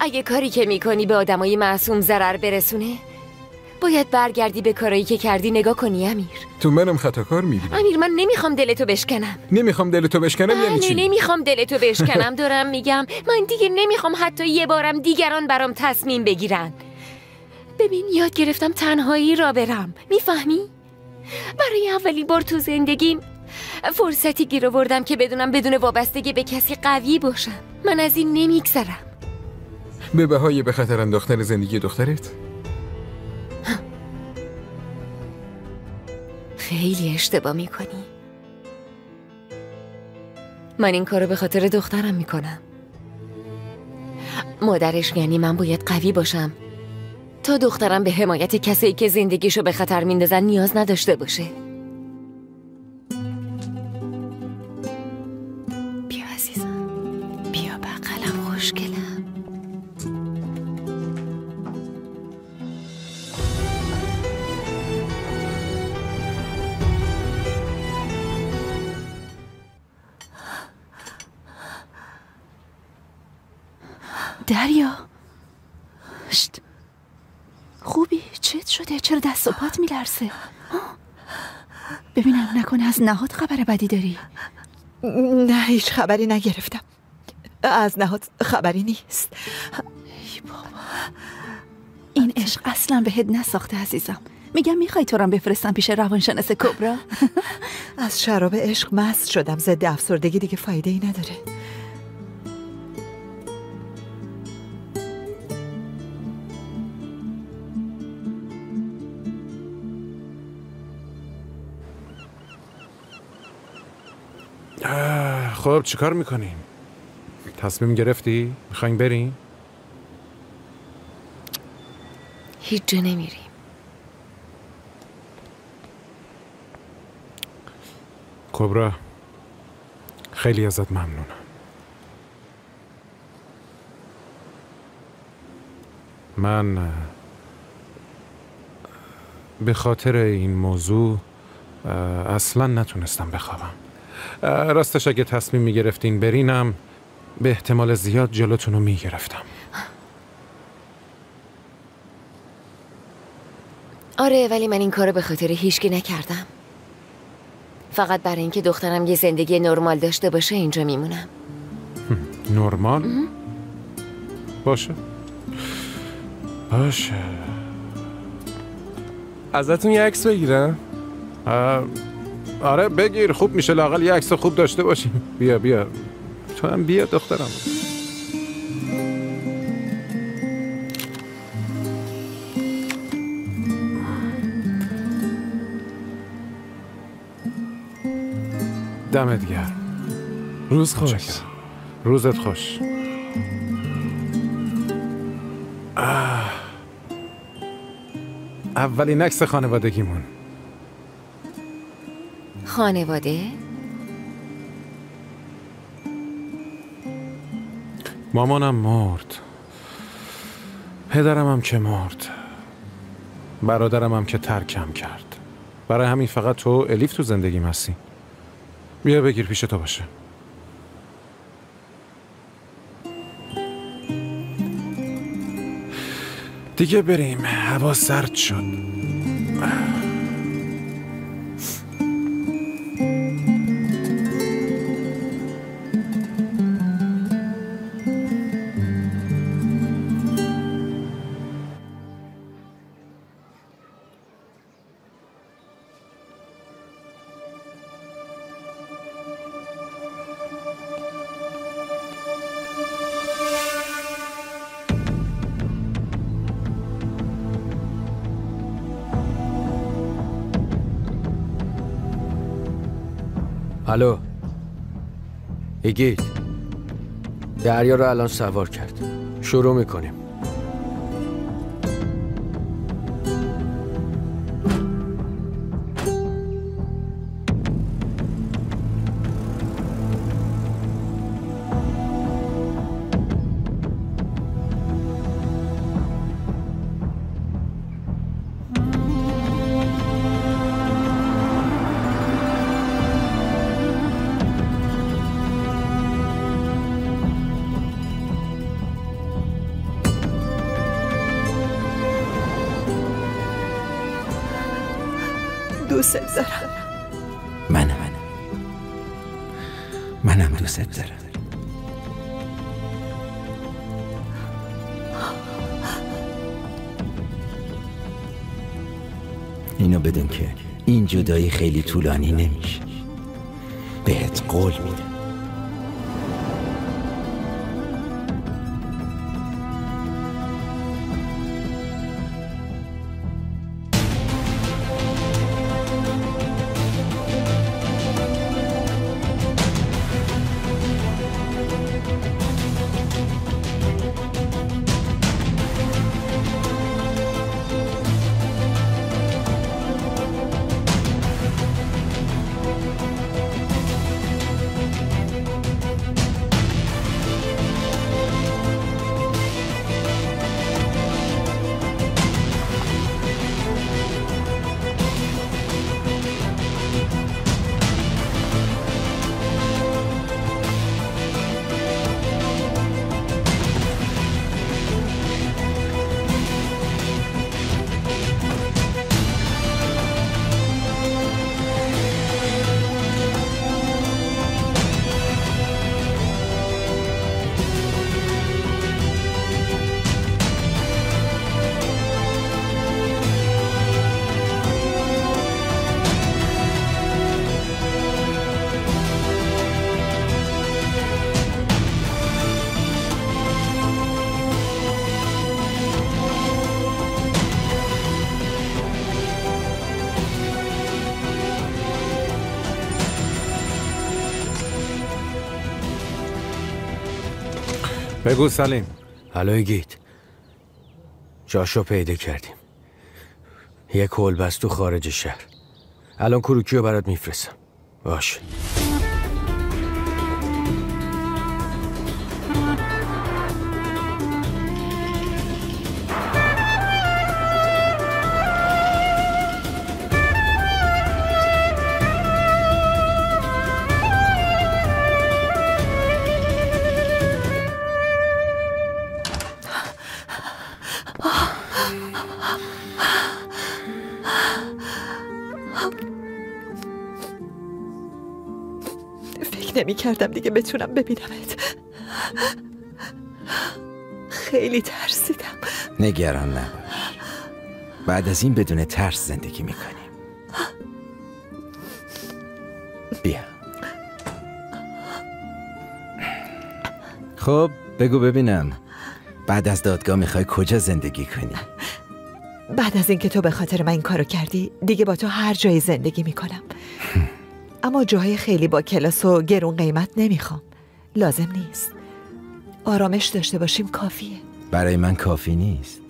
اگه کاری که می‌کنی به آدمای معصوم ضرر برسونه باید برگردی به کارایی که کردی نگاه کنی امیر.
تو منم خطاکار می‌بینم
امیر من نمی‌خوام دلتو بشکنم.
نمی‌خوام دلتو بشکنم یعنی
بله
چی؟
نمی‌خوام دلتو بشکنم دارم میگم. من دیگه نمی‌خوام حتی یه بارم دیگران برام تصمیم بگیرن. ببین یاد گرفتم تنهایی را برم. می‌فهمی؟ برای اولین بار تو زندگیم فرصتی گیر آوردم که بدونم بدون وابستگی به کسی قوی باشم. من از این نمیگذرم.
به بهای به خطر انداختن زندگی دخترت؟
خیلی اشتباه می‌کنی. من این کارو به خاطر دخترم می‌کنم. مادرش یعنی من باید قوی باشم. تا دخترم به حمایت کسی که زندگیشو به خطر میندازن نیاز نداشته باشه.
میلرسه ببینم نکنه از نهاد خبر بدی داری.
نه هیچ خبری نگرفتم. از نهاد خبری نیست.
این عشق اصلا بهت نساخته عزیزم. میگم می‌خوای تو بفرستم پیش روانشناس کبرا؟
از شراب عشق مست شدم ضد افسردگی دیگه فایده ای نداره.
خب چیکار می‌کنیم؟ تصمیم گرفتی؟ می‌خوایم بریم؟
هیچ جا نمیریم
کبرا خیلی ازت ممنونم من به خاطر این موضوع اصلا نتونستم بخوابم راستش اگه تصمیم می‌گرفتین برینم به احتمال زیاد جلوتون رو می‌گرفتم.
آره ولی من این کارو به خاطر هیچکی نکردم. فقط برای اینکه دخترم یه زندگی نرمال داشته باشه اینجا میمونم.
نرمال؟ باشه. باشه.
ازتون یه عکس بگیرم؟
آره بگیر خوب میشه لاقل یه عکس خوب داشته باشیم. بیا بیا. تو هم بیا دخترم. دمت گرم.
روز خوش.
متشکرم. روزت خوش. آه. اولین عکس خانوادگیمون.
خانواده؟
مامانم مرد. پدرم هم که مرد. برادرم هم که ترکم کرد. برای همین فقط تو الیف تو زندگیم هستی. بیا بگیر پیش تو باشه. دیگه بریم. هوا سرد شد.
الو. ایگیت. دریا رو الان سوار کرد. شروع می‌کنیم.
دوست دارم.
منم. منم دوست دارم. اینو بدون که این جدایی خیلی طولانی نمیشه. بهت قول میدم.
بگو سلیم.
حالا گیت. جاشو پیدا کردیم. یه کلبست تو خارج شهر. الان کروکیو برات میفرستم. باشه.
نمی کردم دیگه بتونم ببینمت. خیلی ترسیدم.
نگران نباش. بعد از این بدون ترس زندگی می‌کنیم. بیا. خب بگو ببینم. بعد از دادگاه می‌خوای کجا زندگی کنی؟
بعد از اینکه تو به خاطر من این کارو کردی دیگه با تو هر جایی زندگی می‌کنم. اما جاهای خیلی با کلاس و گرون قیمت نمی‌خوام. لازم نیست. آرامش داشته باشیم کافیه.
برای من کافی نیست.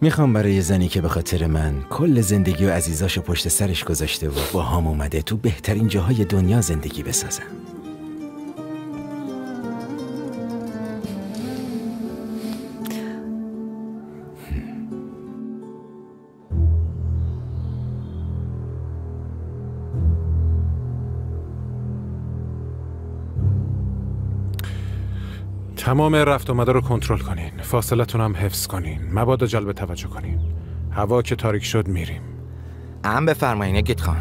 می‌خوام برای زنی که به خاطر من کل زندگی و عزیزاشو پشت سرش گذاشته و با هم اومده تو بهترین جاهای دنیا زندگی بسازم.
تمام رفت آمده رو کنترل کنین. فاصلتون هم حفظ کنین. مبادا جلب توجه کنین. هوا که تاریک شد میریم.
هم بفرمایین گیت خان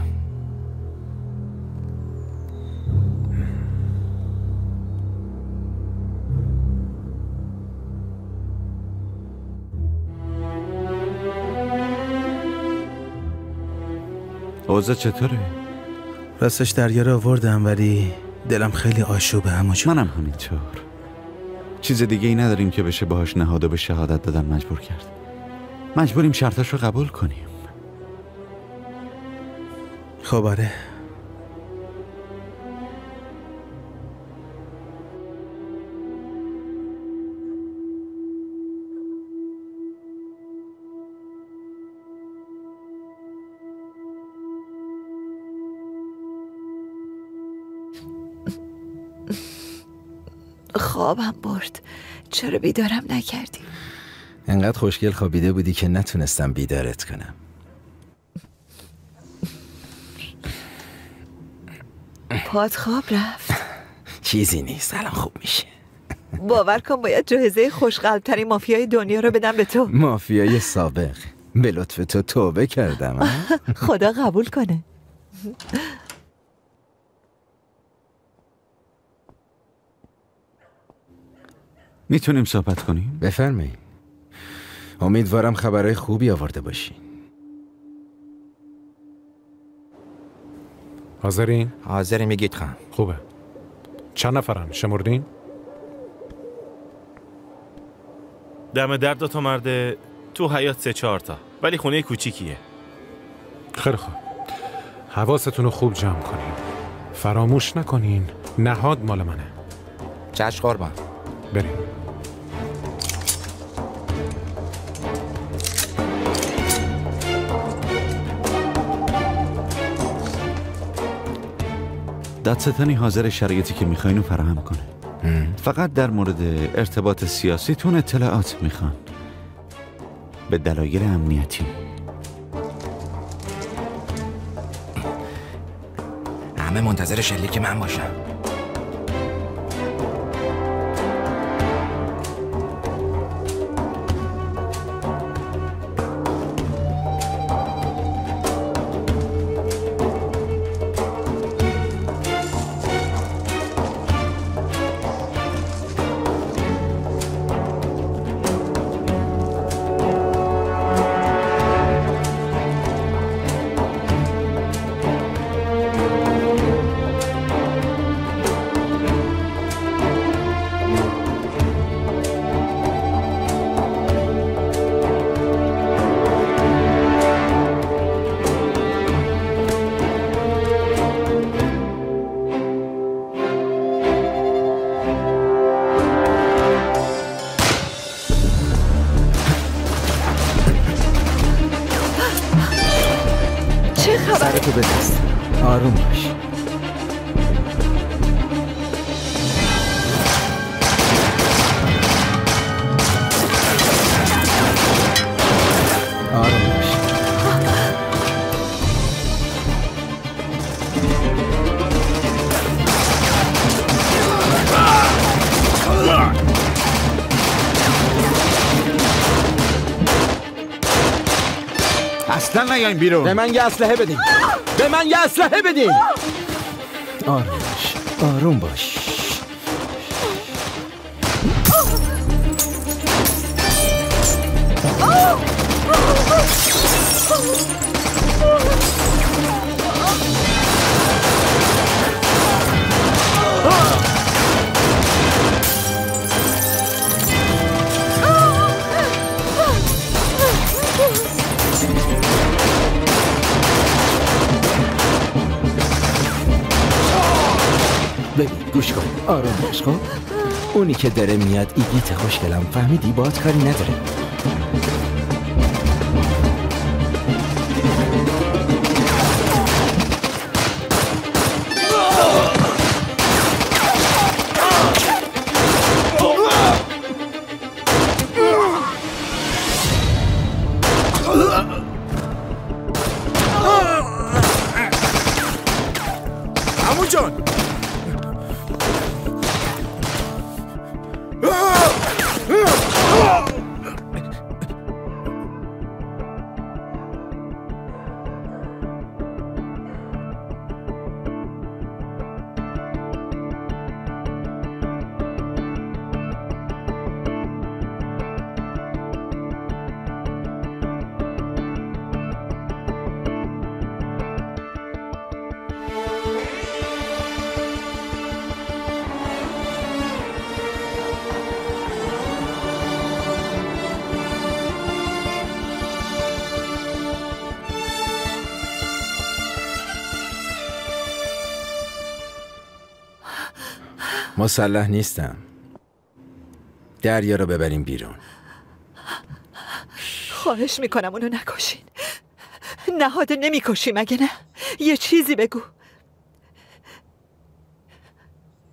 اوضاع چطوره؟
راستش دریا رو آوردم ولی دلم خیلی آشوبه جون
منم همینطور. چیز دیگه ای نداریم که بشه باهاش نهاد و به شهادت دادن مجبور کرد. مجبوریم شرطاش رو قبول کنیم.
خب آره.
خوابم برد. چرا بیدارم نکردی؟
انقدر خوشگل خوابیده بودی که نتونستم بیدارت کنم.
پاد خواب رفت.
چیزی نیست الان خوب میشه.
باور کن باید جایزه خوشقلبترین مافیای دنیا رو بدم به تو.
مافیای سابق. به لطف تو توبه کردم؟
خدا قبول کنه.
می‌تونیم صحبت کنیم؟
بفرمایید. امیدوارم خبرهای خوبی آورده باشی.
حاضرین؟
حاضریم میگید خان.
خوبه. چند نفرن؟ شمردین؟
دم در دو تا مرده تو حیات سه چهار تا. ولی خونه کوچیکیه.
خیلی خوب. حواستون رو خوب جمع کنین. فراموش نکنین. نهاد مال منه.
چشم قربان.
بریم.
دادستانی حاضر شرایطی که می‌خواین رو فراهم کنه. فقط در مورد ارتباط سیاسیتون اطلاعات می‌خوان. به دلایل امنیتی.
همه منتظر شلیک من باشم
اصلا نیاین بیرون.
به من یه اسلحه بدین. به من یه اسلحه بدین. آروم باش. آروم باش ببین گوش کن. آروم باش کن. اونی که داره میاد ایگیت خوشگلم. فهمیدی؟ باید کاری نداره مسلح نیستم. دریا رو ببریم بیرون.
خواهش می‌کنم اونو نکشین. نهاد نمی‌کشی مگه نه. یه چیزی بگو.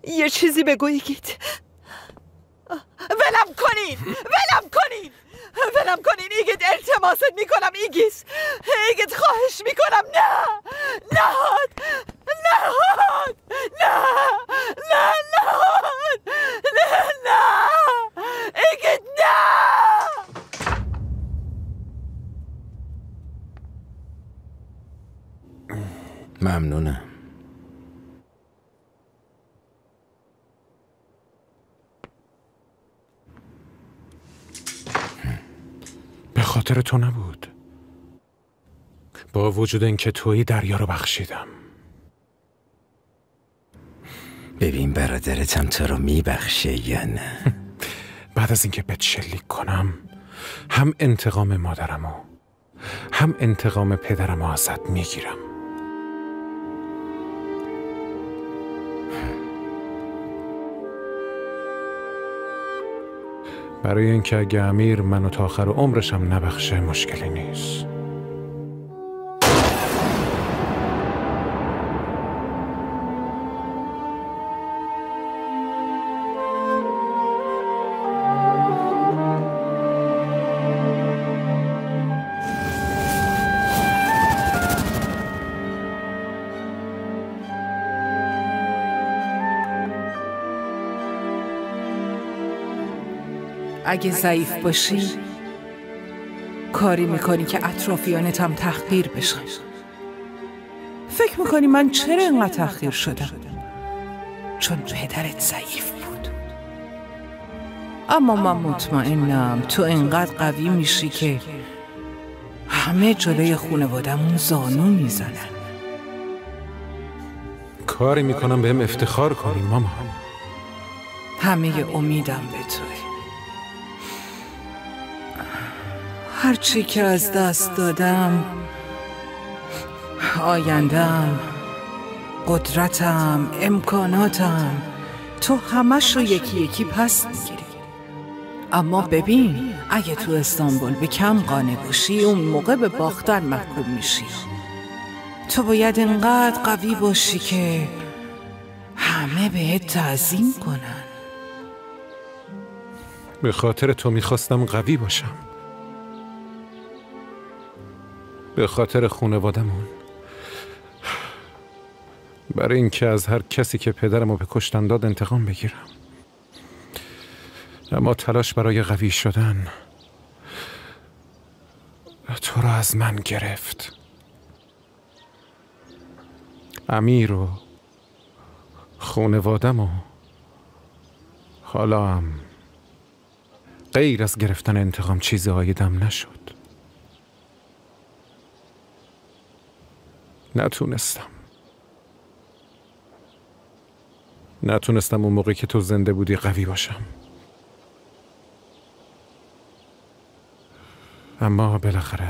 یه چیزی بگو ایگیت. ولم کنین. ولم کنین. ولم کنین ایگیت التماست می‌کنم ایگیت. ایگیت خواهش می‌کنم. نه. نهاد. نهاد. نه. نه. نهاد. نه. نه. ایگیت نه.
ممنون
خاطر تو نبود. با وجود اینکه تویی دریا رو بخشیدم.
ببین برادرتم تو رو میبخشه یا نه.
بعد از اینکه بهت شلیک کنم هم انتقام مادرمو هم انتقام پدرمو ازت می‌گیرم. برای اینکه اگه امیر منو تا آخر عمرشم نبخشه مشکلی نیست.
اگه ضعیف باشی کاری می‌کنی که اطرافیانت هم تحقیر بشن. فکر می‌کنی من چرا اینقدر تحقیر شدم؟ چون پدرت ضعیف بود. اما من مطمئنم تو اینقدر قوی میشی که همه جلوی خونوادمون زانو می‌زنن.
کاری می‌کنم بهم افتخار کنی ماما.
همه امیدم به توی هرچی که از دست دادم آیندم قدرتم امکاناتم تو همش رو یکی یکی پس می‌گیری. اما ببین اگه تو استانبول به کم قانه باشی اون موقع به باختن محکوم میشی. تو باید انقدر قوی باشی که همه بهت تعظیم کنن.
به خاطر تو می‌خواستم قوی باشم. به خاطر خونوادمون برای اینکه از هر کسی که پدرمو به کشتن داد انتقام بگیرم. اما تلاش برای قوی شدن تو را از من گرفت. امیر و خونوادم و حالا هم غیر از گرفتن انتقام چیزی آیدم نشد. نتونستم. نتونستم اون موقع که تو زنده بودی قوی باشم. اما بالاخره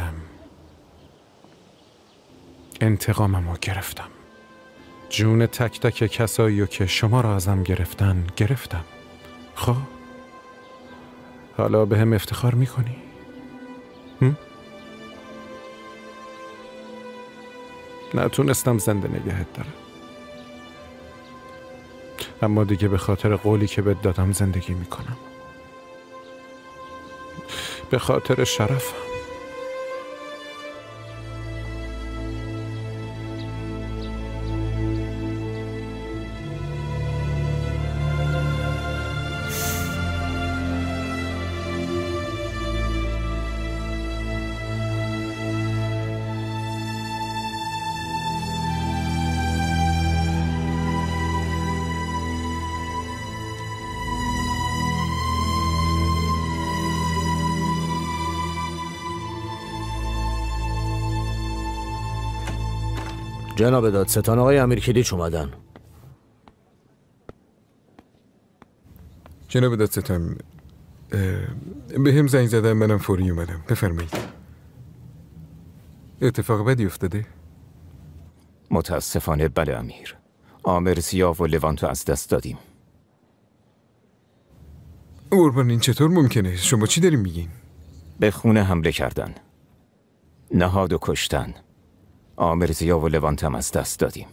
انتقامم رو گرفتم. جون تک تک کسایی که شما را ازم گرفتن گرفتم. خب حالا به هم افتخار می‌کنی؟ نتونستم زنده نگهت دارم. اما دیگه به خاطر قولی که بهت دادم زندگی می‌کنم. به خاطر شرفم.
جناب دادستان آقای امیر کلیچ اومدن.
جناب دادستان به هم زنگ زدن منم فوری اومدم. بفرمایید. اتفاق بدی افتاده؟
متاسفانه بله امیر. آمر سیاه و لوانتو از دست دادیم.
قربان این چطور ممکنه؟ شما چی داریم میگین؟
به خونه حمله کردن. نهاد و کشتن. آمرزیا و لوانتم از دست دادیم.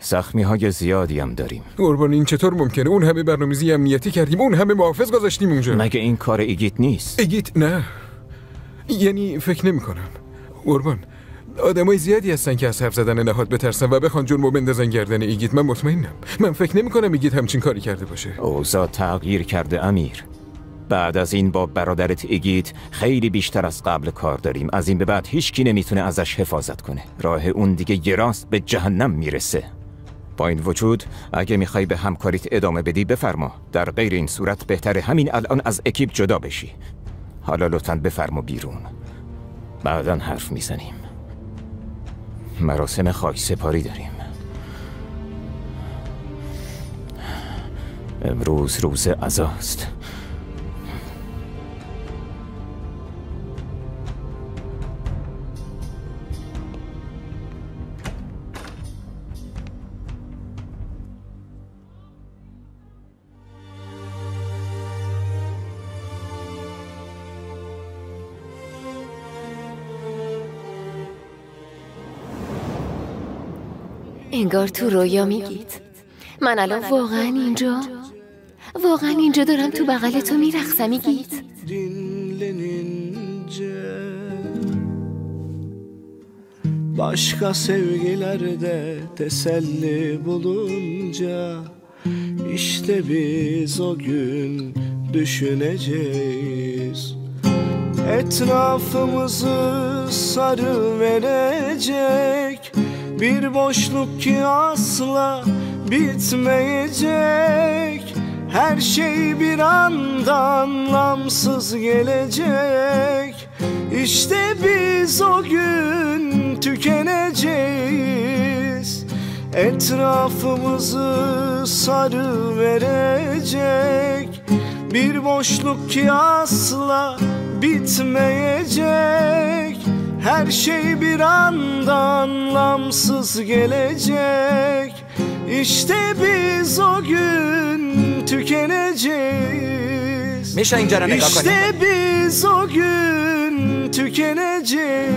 زخمی های زیادی هم داریم.
قربان این چطور ممکنه؟ اون همه برنامه‌ریزی امنیتی کردیم اون همه محافظ گذاشتیم اونجا.
مگه این کار ایگیت نیست؟
ایگیت نه. یعنی فکر نمی کنم قربان آدمای زیادی هستن که از حرف زدن نهاد بترسن و بخوان جرمو بندازن گردن ایگیت. من مطمئنم. من فکر نمی کنم ایگیت همچین کاری کرده باشه.
اوضاع تغییر کرده امیر. بعد از این با برادرت ایگیت خیلی بیشتر از قبل کار داریم. از این به بعد هیچ کی نمی‌تونه ازش حفاظت کنه. راه اون دیگه یه به جهنم می‌رسه. با این وجود اگه می‌خوای به همکاریت ادامه بدی بفرما. در غیر این صورت بهتر همین الان از اکیپ جدا بشی. حالا لطفا بفرما بیرون. بعدا حرف می‌زنیم. مراسم خاک سپاری داریم. امروز روز عزاست.
انگار تو رویا میگید من الان واقعا اینجا واقعا اینجا دارم تو بغل تو میرخصم میگید
Başka sevgilerde teselli bulunca işte biz o gün düşüneceğiz Etrafımızı sarı verecek bir boşluk ki asla bitmeyecek. Her şey bir anda anlamsız gelecek. İşte biz o gün tükeneceğiz. Etrafımızı sarı verecek. Bir boşluk ki asla bitmeyecek her şey bir anda anlamsız gelecek. İşte biz o gün tükeneceğiz. İşte biz o gün tükeneceğiz.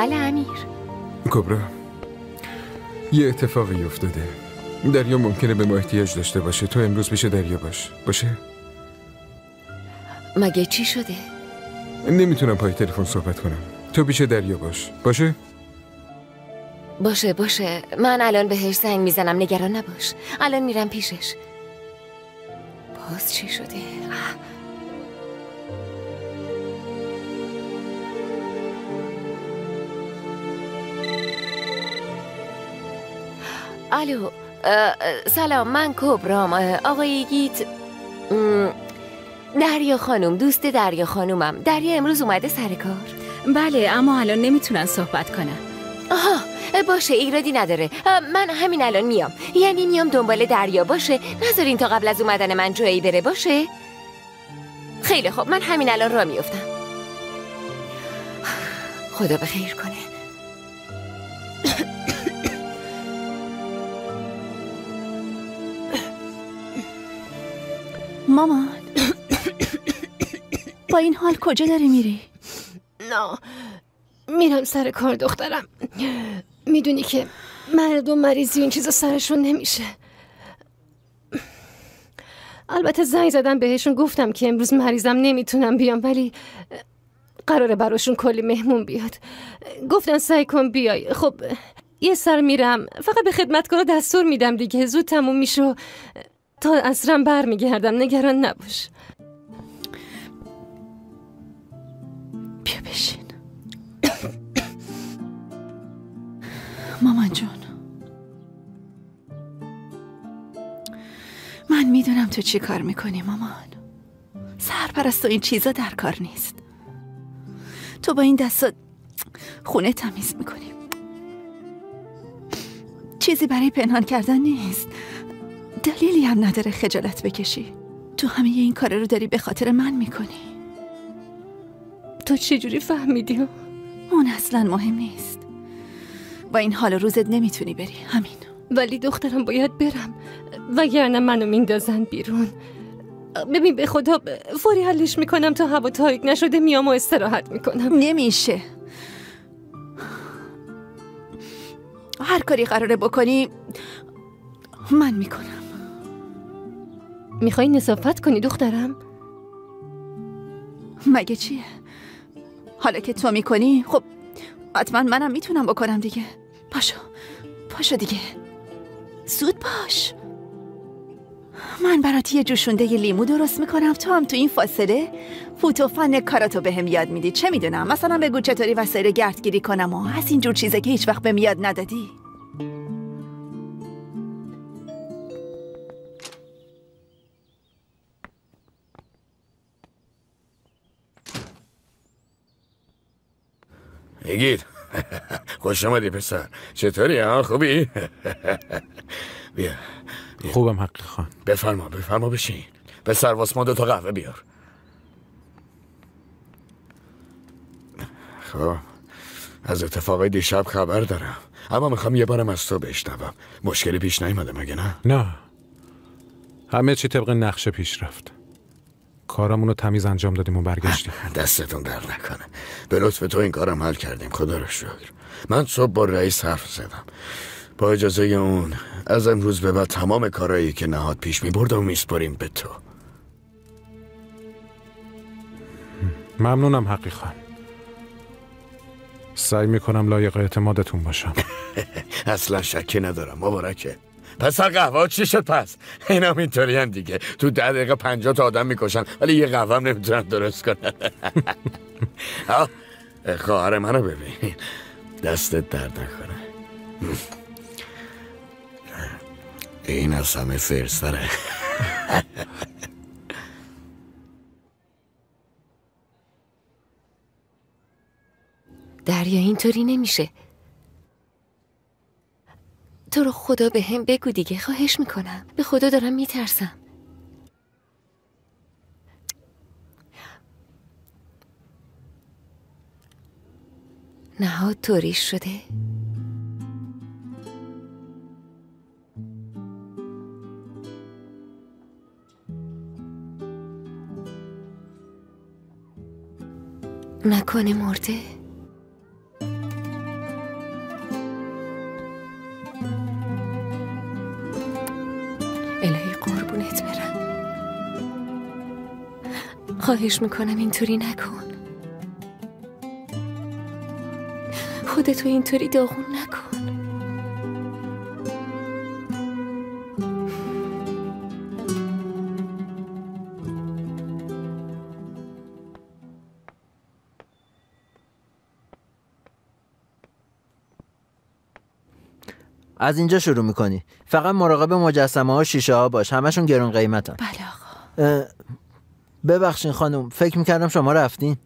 بله امیر.
کبرا یه اتفاقی افتاده. دریا ممکنه به ما احتیاج داشته باشه. تو امروز پیش دریا باش. باشه؟
مگه چی شده؟
نمی‌تونم پای تلفن صحبت کنم. تو پیش دریا باش. باشه؟
باشه باشه. من الان بهش زنگ می‌زنم. نگران نباش. الان میرم پیشش. باز چی شده؟ الو سلام من کبرام آقای گیت. دریا خانم دوست دریا خانومم دریا امروز اومده سر کار.
بله اما الان نمی‌تونن صحبت کنن.
آها باشه ایرادی نداره. من همین الان میام. یعنی میام دنبال دریا. باشه نذارین تا قبل از اومدن من جایی بره. باشه؟ خیلی خوب من همین الان را میفتم خدا به خیر کنه.
مامان با این حال کجا داری میری؟
نه میرم سر کار دخترم. می‌دونی که مردم مریضی این چیزا سرشون نمیشه. البته زنگ زدم بهشون گفتم که امروز مریضم نمی‌تونم بیام ولی قراره براشون کلی مهمون بیاد. گفتن سعی کن بیای. خب یه سر میرم. فقط به خدمتکارا دستور میدم دیگه زود تموم میشه تا اصرم بر میگردم نگران نباش
بیا بشین مامان جون من می‌دونم تو چی کار می‌کنی مامان سرپرست و این چیزا در کار نیست تو با این دستا خونه تمیز می‌کنی چیزی برای پنهان کردن نیست دلیلی هم نداره خجالت بکشی. تو همه این کار رو داری به خاطر من می‌کنی.
تو چجوری فهمیدی؟
اون اصلا مهم نیست. با این حال روزت نمی‌تونی بری همین.
ولی دخترم باید برم. وگرنه منو میندازن بیرون. ببین به خدا فوری حلش می‌کنم تا هوا تاریک نشده میام و استراحت می‌کنم.
نمیشه. هر کاری قراره بکنی من می‌کنم.
می‌خوای نصافت کنی دخترم؟
مگه چیه؟ حالا که تو می‌کنی خب حتما منم می‌تونم بکنم دیگه. پاشو پاشو دیگه. زود باش. من برات یه جوشونده ی لیمو درست می‌کنم تو هم تو این فاصله فوت فن کاراتو بهم یاد میدی. چه می‌دونم؟ مثلا بگو چطوری وسایل گردگیری کنم و از این جور چیزه که هیچ وقت بهم یاد ندادی.
ایگید خوش آمدی پسر. چطوری ها؟ خوبی؟ بیا
خوبم حقی خان.
بفرما بفرما بشین. پسر واس ما دو تا قهوه بیار. خب از اتفاقای دیشب خبر دارم. اما می‌خوام یه بارم از تو بشنوم. مشکلی پیش نیومده مگه نه؟
نه. همه چی طبق نقشه پیش رفت کارمون رو تمیز انجام دادیم و برگشتیم.
دستتون در نکنه. به لطف تو این کارم حل کردیم. خدا رو شکر. من صبح با رئیس حرف زدم. با اجازه اون از امروز به بعد تمام کارهایی که نهاد پیش می برد و میسپریم به تو.
ممنونم حقی خان سعی می‌کنم لایق اعتمادتون باشم.
اصلا شکی ندارم مبارکه. پسر قهوه چی شد پس؟ این هم اینطوری هم دیگه. تو ده دقیقه پنجاه تا آدم می‌کشن ولی یه قهوه هم نمی‌تونن درست کنن. خواهر منو ببین. دستت درد نکنه. این از همه فرستره.
دریا اینطوری نمیشه. تو رو خدا به هم بگو دیگه خواهش می‌کنم. به خدا دارم میترسم. نهاد طوریش شده. نکنه مرده. خواهش می‌کنم اینطوری نکن. خودتو اینطوری داغون نکن.
از اینجا شروع می‌کنی. فقط مراقب مجسمه ها شیشه ها باش. همشون گرون قیمتن.
بله آقا.
ببخشین خانم فکر می‌کردم شما رفتین.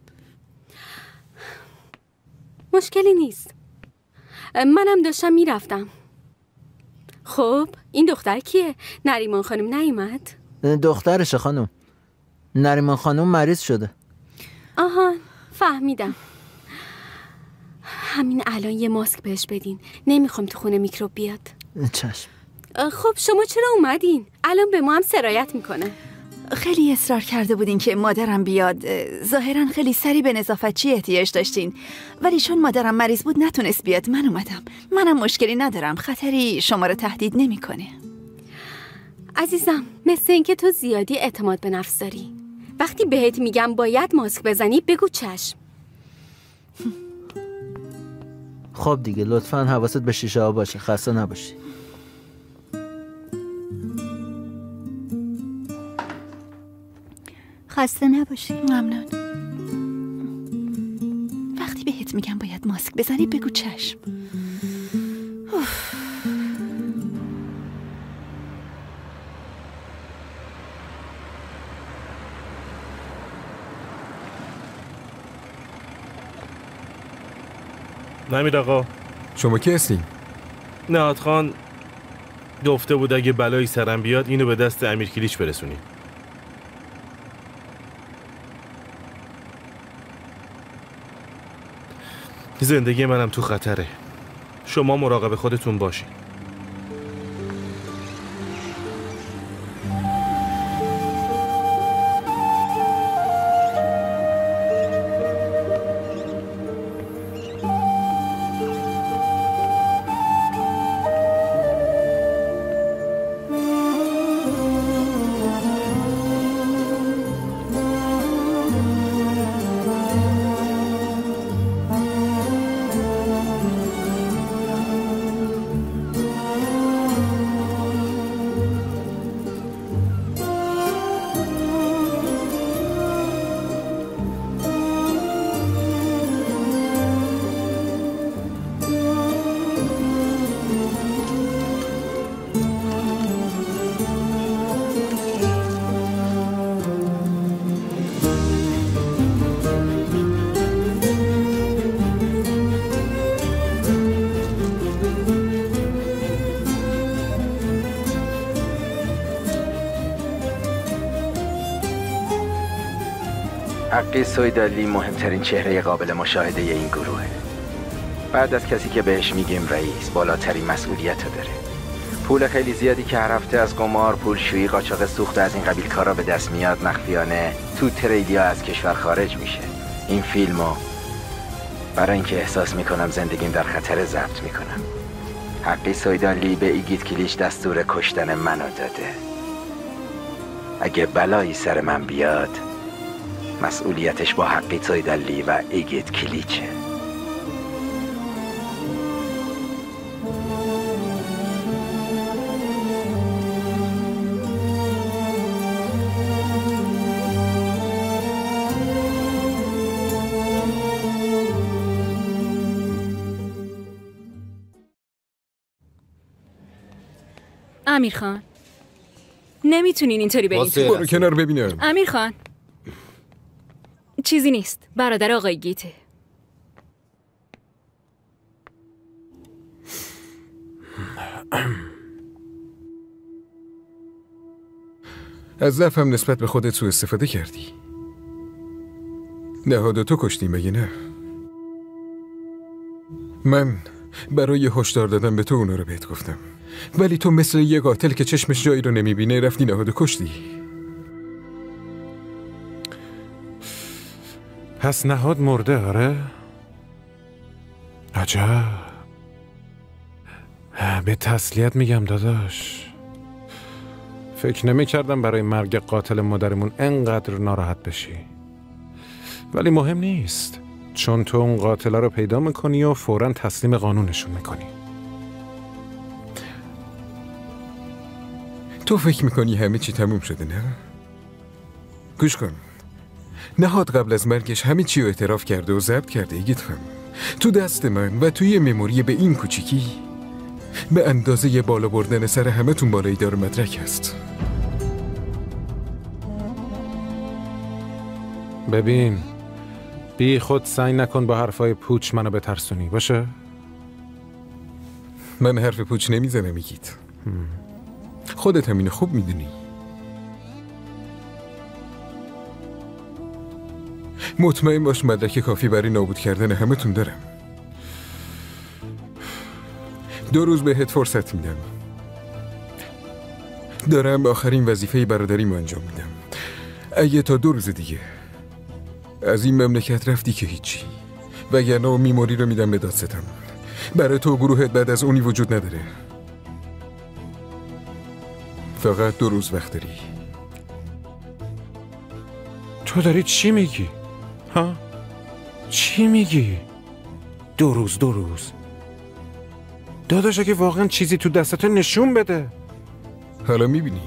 مشکلی نیست. منم داشتم می‌رفتم. خب این دختر کیه؟ نریمان خانم نیومد؟
دخترشه خانم. نریمان خانم مریض شده.
آها فهمیدم. همین الان یه ماسک بهش بدین. نمی‌خوام تو خونه میکروب بیاد.
چشم.
خب شما چرا اومدین؟ الان به ما هم سرایت می‌کنه.
خیلی اصرار کرده بودین که مادرم بیاد. ظاهرا خیلی سری به نظافتچی احتیاج داشتین. ولی چون مادرم مریض بود نتونست بیاد. من اومدم. منم مشکلی ندارم. خطری شما رو تهدید نمی‌کنه.
عزیزم مثل اینکه تو زیادی اعتماد به نفس داری. وقتی بهت میگم باید ماسک بزنی بگو چشم.
خب دیگه لطفا حواست به شیشه ها باشه. خسته نباشی.
خسته نباشی. ممنون. وقتی بهت میگم باید ماسک بزنی بگو چشم. اوف.
نمید آقا.
شما کی هستین؟
نهاد خان گفته بود اگه بلایی سرم بیاد اینو به دست امیر کلیچ برسونی. زندگی منم تو خطره. شما مراقب خودتون باشین.
حقی سویدالی مهمترین چهره قابل مشاهده این گروهه. بعد از کسی که بهش میگیم رئیس بالاترین مسئولیت داره. پول خیلی زیادی که هر هفته از قمار پولشویی قاچاق سوخت از این قبیل کارا به دست میاد مخفیانه تو تریدیا از کشور خارج میشه. این فیلمو برای اینکه احساس می‌کنم زندگیم در خطر ضبط می‌کنم. حقی سویدالی به ایگیت کلیش دستور کشتن منو داده. اگه بلایی سر من بیاد مسئولیتش با حقی سویدالی و ایگیت کلیچه
امیر خان نمی‌تونین اینطوری برین تو.
برو کنار ببینم
امیر خان چیزی نیست. برادر آقای گیته.
از ضعفم نسبت به خودت سوء استفاده کردی. نهاد تو کشتی مگه نه؟ من برای هشدار دادن به تو اونا رو بهت گفتم. ولی تو مثل یه قاتل که چشمش جایی رو نمی‌بینه رفتی نهاد کشتی.
پس نهاد مرده آره؟ عجب. به تسلیت میگم داداش. فکر نمی کردم برای مرگ قاتل مادرمون انقدر ناراحت بشی. ولی مهم نیست. چون تو اون قاتله رو پیدا می‌کنی و فورا تسلیم قانونشون می‌کنی.
تو فکر می‌کنی همه چی تموم شده نه؟ گوش کن. نهاد قبل از مرگش همه چی رو اعتراف کرده و ضبط کرده ایگیت خم تو دست من و توی مموری به این کوچیکی به اندازه بالا بردن سر همه تون بالای دار مدرک هست.
ببین بی خود سعی نکن با حرفای پوچ منو بترسونی باشه؟
من حرف پوچ نمی‌زنم ایگیت خودت همینو خوب می‌دونی. مطمئن باش مدرک کافی برای نابود کردن همه تون دارم. دو روز بهت فرصت میدم. دارم آخرین وظیفه برادریم انجام میدم. اگه تا دو روز دیگه از این مملکت رفتی که هیچی وگرنه میموری رو میدم به دادستان. برای تو گروهت بعد از اونی وجود نداره. فقط دو روز وقت داری.
تو داری چی میگی؟ ها؟ چی میگی؟ دو روز دو روز. داداش اگه واقعا چیزی تو دستت نشون بده.
حالا می‌بینی.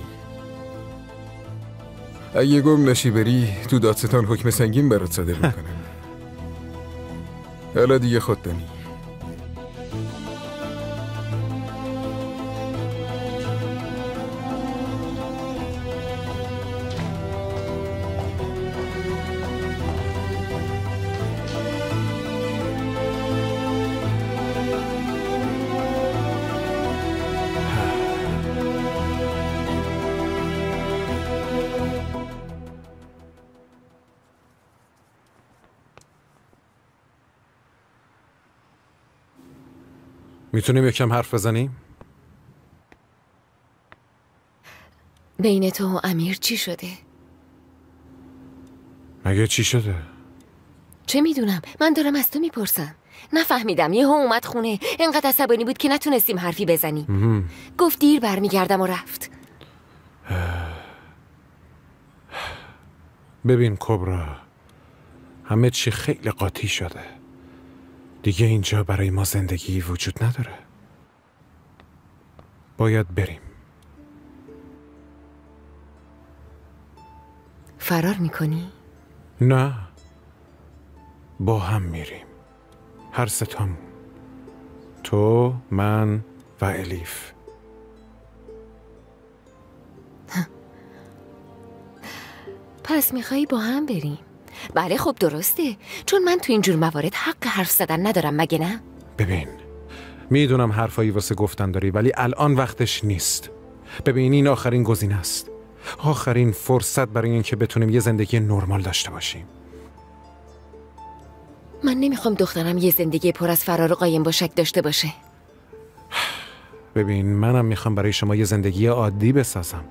اگه گم نشی بری تو دادستان حکم سنگین برات صادر می‌کنم. حالا دیگه خودتنی
می‌تونیم یکم حرف بزنیم؟
بین تو و امیر چی شده؟
مگه چی شده؟
چه می‌دونم من دارم از تو می‌پرسم نفهمیدم یه اومد خونه انقدر عصبانی بود که نتونستیم حرفی بزنیم. گفت دیر برمیگردم و رفت
ببین کبرا همه چی خیلی قاطی شده دیگه اینجا برای ما زندگی وجود نداره. باید بریم.
فرار می‌کنی؟
نه. با هم میریم. هر ستام تو من و الیف.
پس میخوایی با هم بریم؟ بله خب درسته. چون من تو اینجور موارد حق حرف زدن ندارم مگه نه؟
ببین می‌دونم حرفایی واسه گفتن داری ولی الان وقتش نیست. ببین این آخرین گزینه است. آخرین فرصت برای اینکه بتونیم یه زندگی نرمال داشته باشیم.
من نمی‌خوام دخترم یه زندگی پر از فرار و قایم باشک داشته باشه.
ببین منم می‌خوام برای شما یه زندگی عادی بسازم.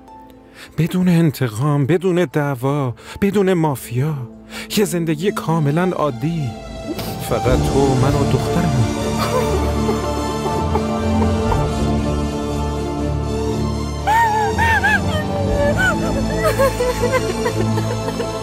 بدون انتقام بدون دعوا بدون مافیا. یه زندگی کاملا عادی. فقط تو من و دخترمون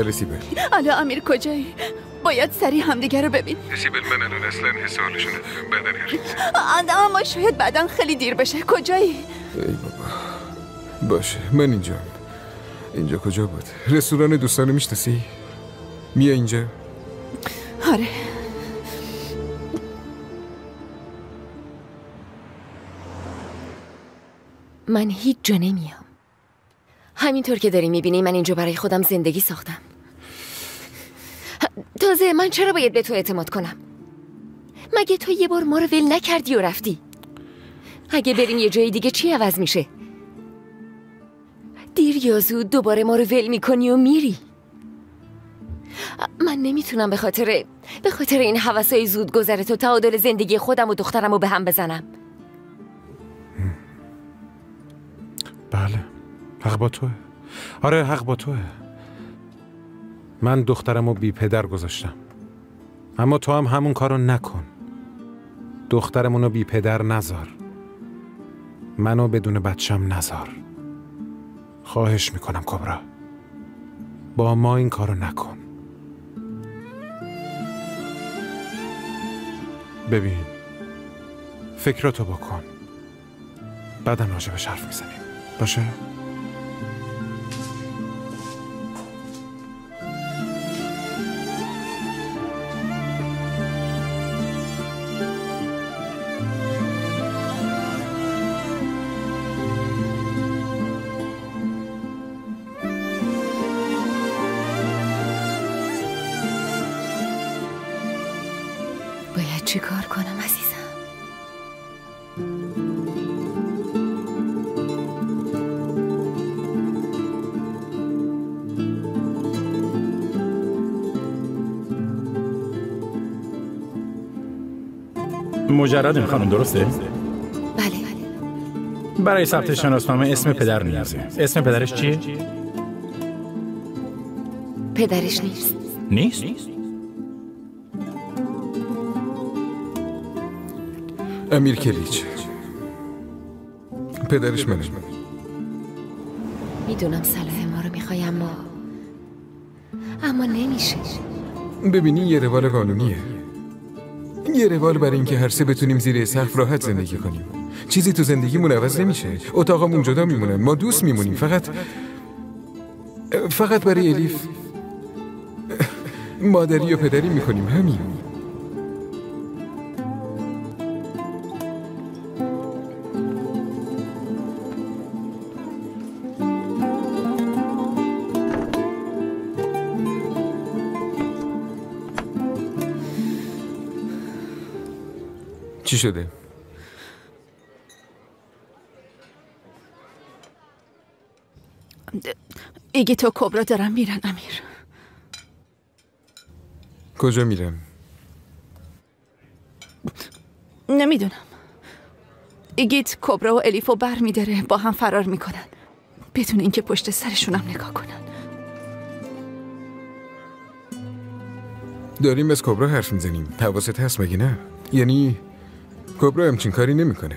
بله سیبل
حالا امیر کجایی؟ باید سریع همدیگه رو ببین.
سیبل من الان اصلا حس حالشو ندارم بدن
اما شاید بعدا خیلی دیر بشه. کجایی؟
ای بابا. باشه من اینجا. اینجا کجا بود؟ رستوران دوستانو می‌شناسی؟ میا اینجا؟
آره.
من هیچ جا نمیام. همینطور که داری می‌بینی من اینجا برای خودم زندگی ساختم. تازه من چرا باید به تو اعتماد کنم؟ مگه تو یه بار ما رو ول نکردی و رفتی؟ اگه بریم یه جای دیگه چی عوض میشه؟ دیر یا زود دوباره ما رو ول می‌کنی و میری. من نمی‌تونم به خاطر به خاطر این حوثای زود گذره تو تعادل زندگی خودم و دخترم رو به هم بزنم.
بله. حق با توه. آره حق با توه. من دخترم رو بی پدر گذاشتم. اما تو هم همون کارو نکن. دخترمون رو بی پدر نزار منو بدون بچم نزار خواهش می‌کنم کبرا. با ما این کارو نکن. ببین فکراتو بکن. بعدا راجبش حرف می‌زنیم. باشه؟
مجردیم خانم درسته؟
بله.
برای ثبت شناسنامه اسم پدر نیازه اسم پدرش چیه؟
پدرش نیست.
نیست؟
امیر کلیچ. پدرش منم
می‌دونم صلاح ما رو می‌خوای اما اما نمیشه.
ببینی یه روال قانونیه. یه روال برای اینکه هر سه بتونیم زیر سقف راحت زندگی کنیم. چیزی تو زندگیمون عوض نمیشه. اتاقمون جدا میمونن ما دوست میمونیم. فقط فقط برای الیف مادری و پدری می‌کنیم. همین. چی شده؟
ایگی تو کبرا دارن میرن امیر
کجا میرم؟
نمی‌دونم ایگیت کبرا و الیفو بر میداره با هم فرار می‌کنن بدون اینکه پشت سرشونم نگاه کنن
داریم از کبرا حرف می‌زنیم حواست هست مگه نه؟ یعنی کبرا همچین کاری نمی‌کنه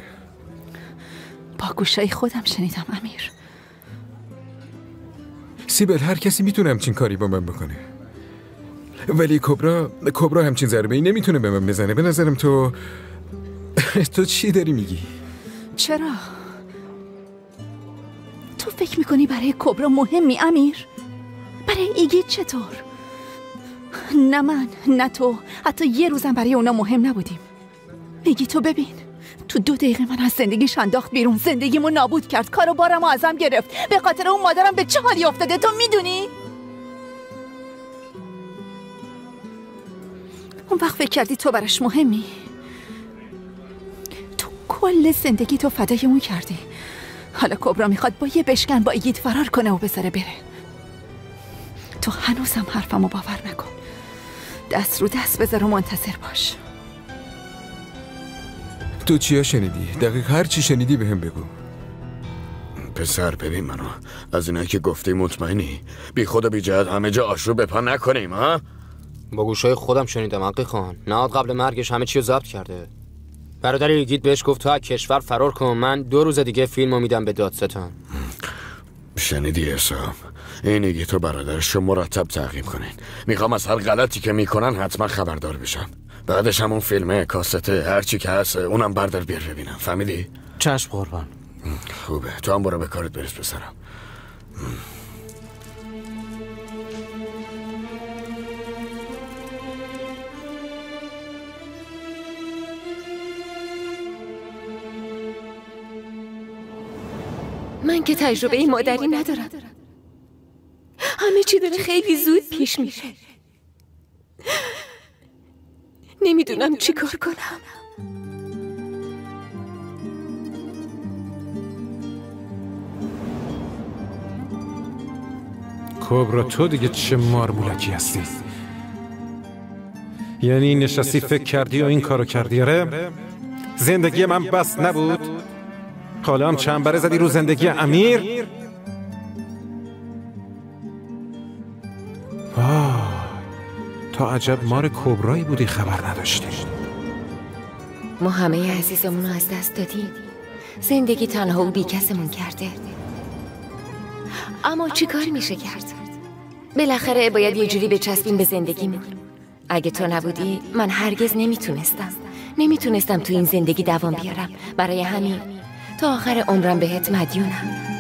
با گوشای خودم شنیدم امیر
سیبل هر کسی می‌تونه همچین کاری با من بکنه ولی کبرا کبرا همچین ضربه ای نمی‌تونه به من بزنه به نظرم تو تو چی داری میگی؟
چرا؟ تو فکر می‌کنی برای کبرا مهمی امیر؟ برای ایگیت چطور؟ نه من نه تو حتی یه روزم برای اونا مهم نبودیم ایگی تو ببین. تو دو دقیقه من از زندگیش انداخت بیرون. زندگیمو نابود کرد. کار و ازم گرفت. به خاطر اون مادرم به چه حالی افتاده؟ تو می‌دونی؟ اون وقت فکر کردی تو براش مهمی؟ تو کل زندگی تو فدای اون کردی. حالا کبرا می‌خواد با یه بشکن با ایگید فرار کنه و بذاره بره. تو هنوزم حرفمو باور نکن. دست رو دست بذار و منتظر باش.
تو چیا شنیدی؟ دقیق هر چی شنیدی بهم بگو.
پسر ببین منو. از اینایی که گفتی مطمئنی؟ بی خود و بی جهت همه جا آشرو بپا نکنیم ها؟
با گوشای خودم شنیدم حقی خان. نهاد قبل مرگش همه چی رو ضبط کرده. برادر ایگید بهش گفت تو از کشور فرار کن. من دو روز دیگه فیلمو میدم به دادستان.
شنیدی حسام این ایگی تو برادرش رو مرتب تعقیب کنین. می‌خوام از هر غلطی که می‌کنن حتما خبردار بشم. بعدش همون فیلمه کاسته هرچی که هست اونم بردار بیار ببینم. فهمیدی؟
چشم قربان.
خوبه. تو هم برو به کارت برس پسرم.
من که تجربه مادری ندارم. همه چی داره خیلی زود پیش میره. نمی‌دونم چی کار کنم.
کبرا تو دیگه چه مارمولکی هستی؟ یعنی نشستی فکر کردی و این کارو کردی آره؟ زندگی من بس نبود. حالا هم چند زدی رو زندگی امیر؟ تا عجب مار کبرایی بودی خبر نداشتی.
ما همه عزیزمون رو از دست دادیم. زندگی تنها و بیکسمون کرده. اما چی کار میشه کرد؟ بالاخره باید یه جوری بچسبیم به زندگیمون. اگه تو نبودی من هرگز نمی‌تونستم. نمی‌تونستم تو این زندگی دوام بیارم. برای همین تا آخر عمرم بهت مدیونم.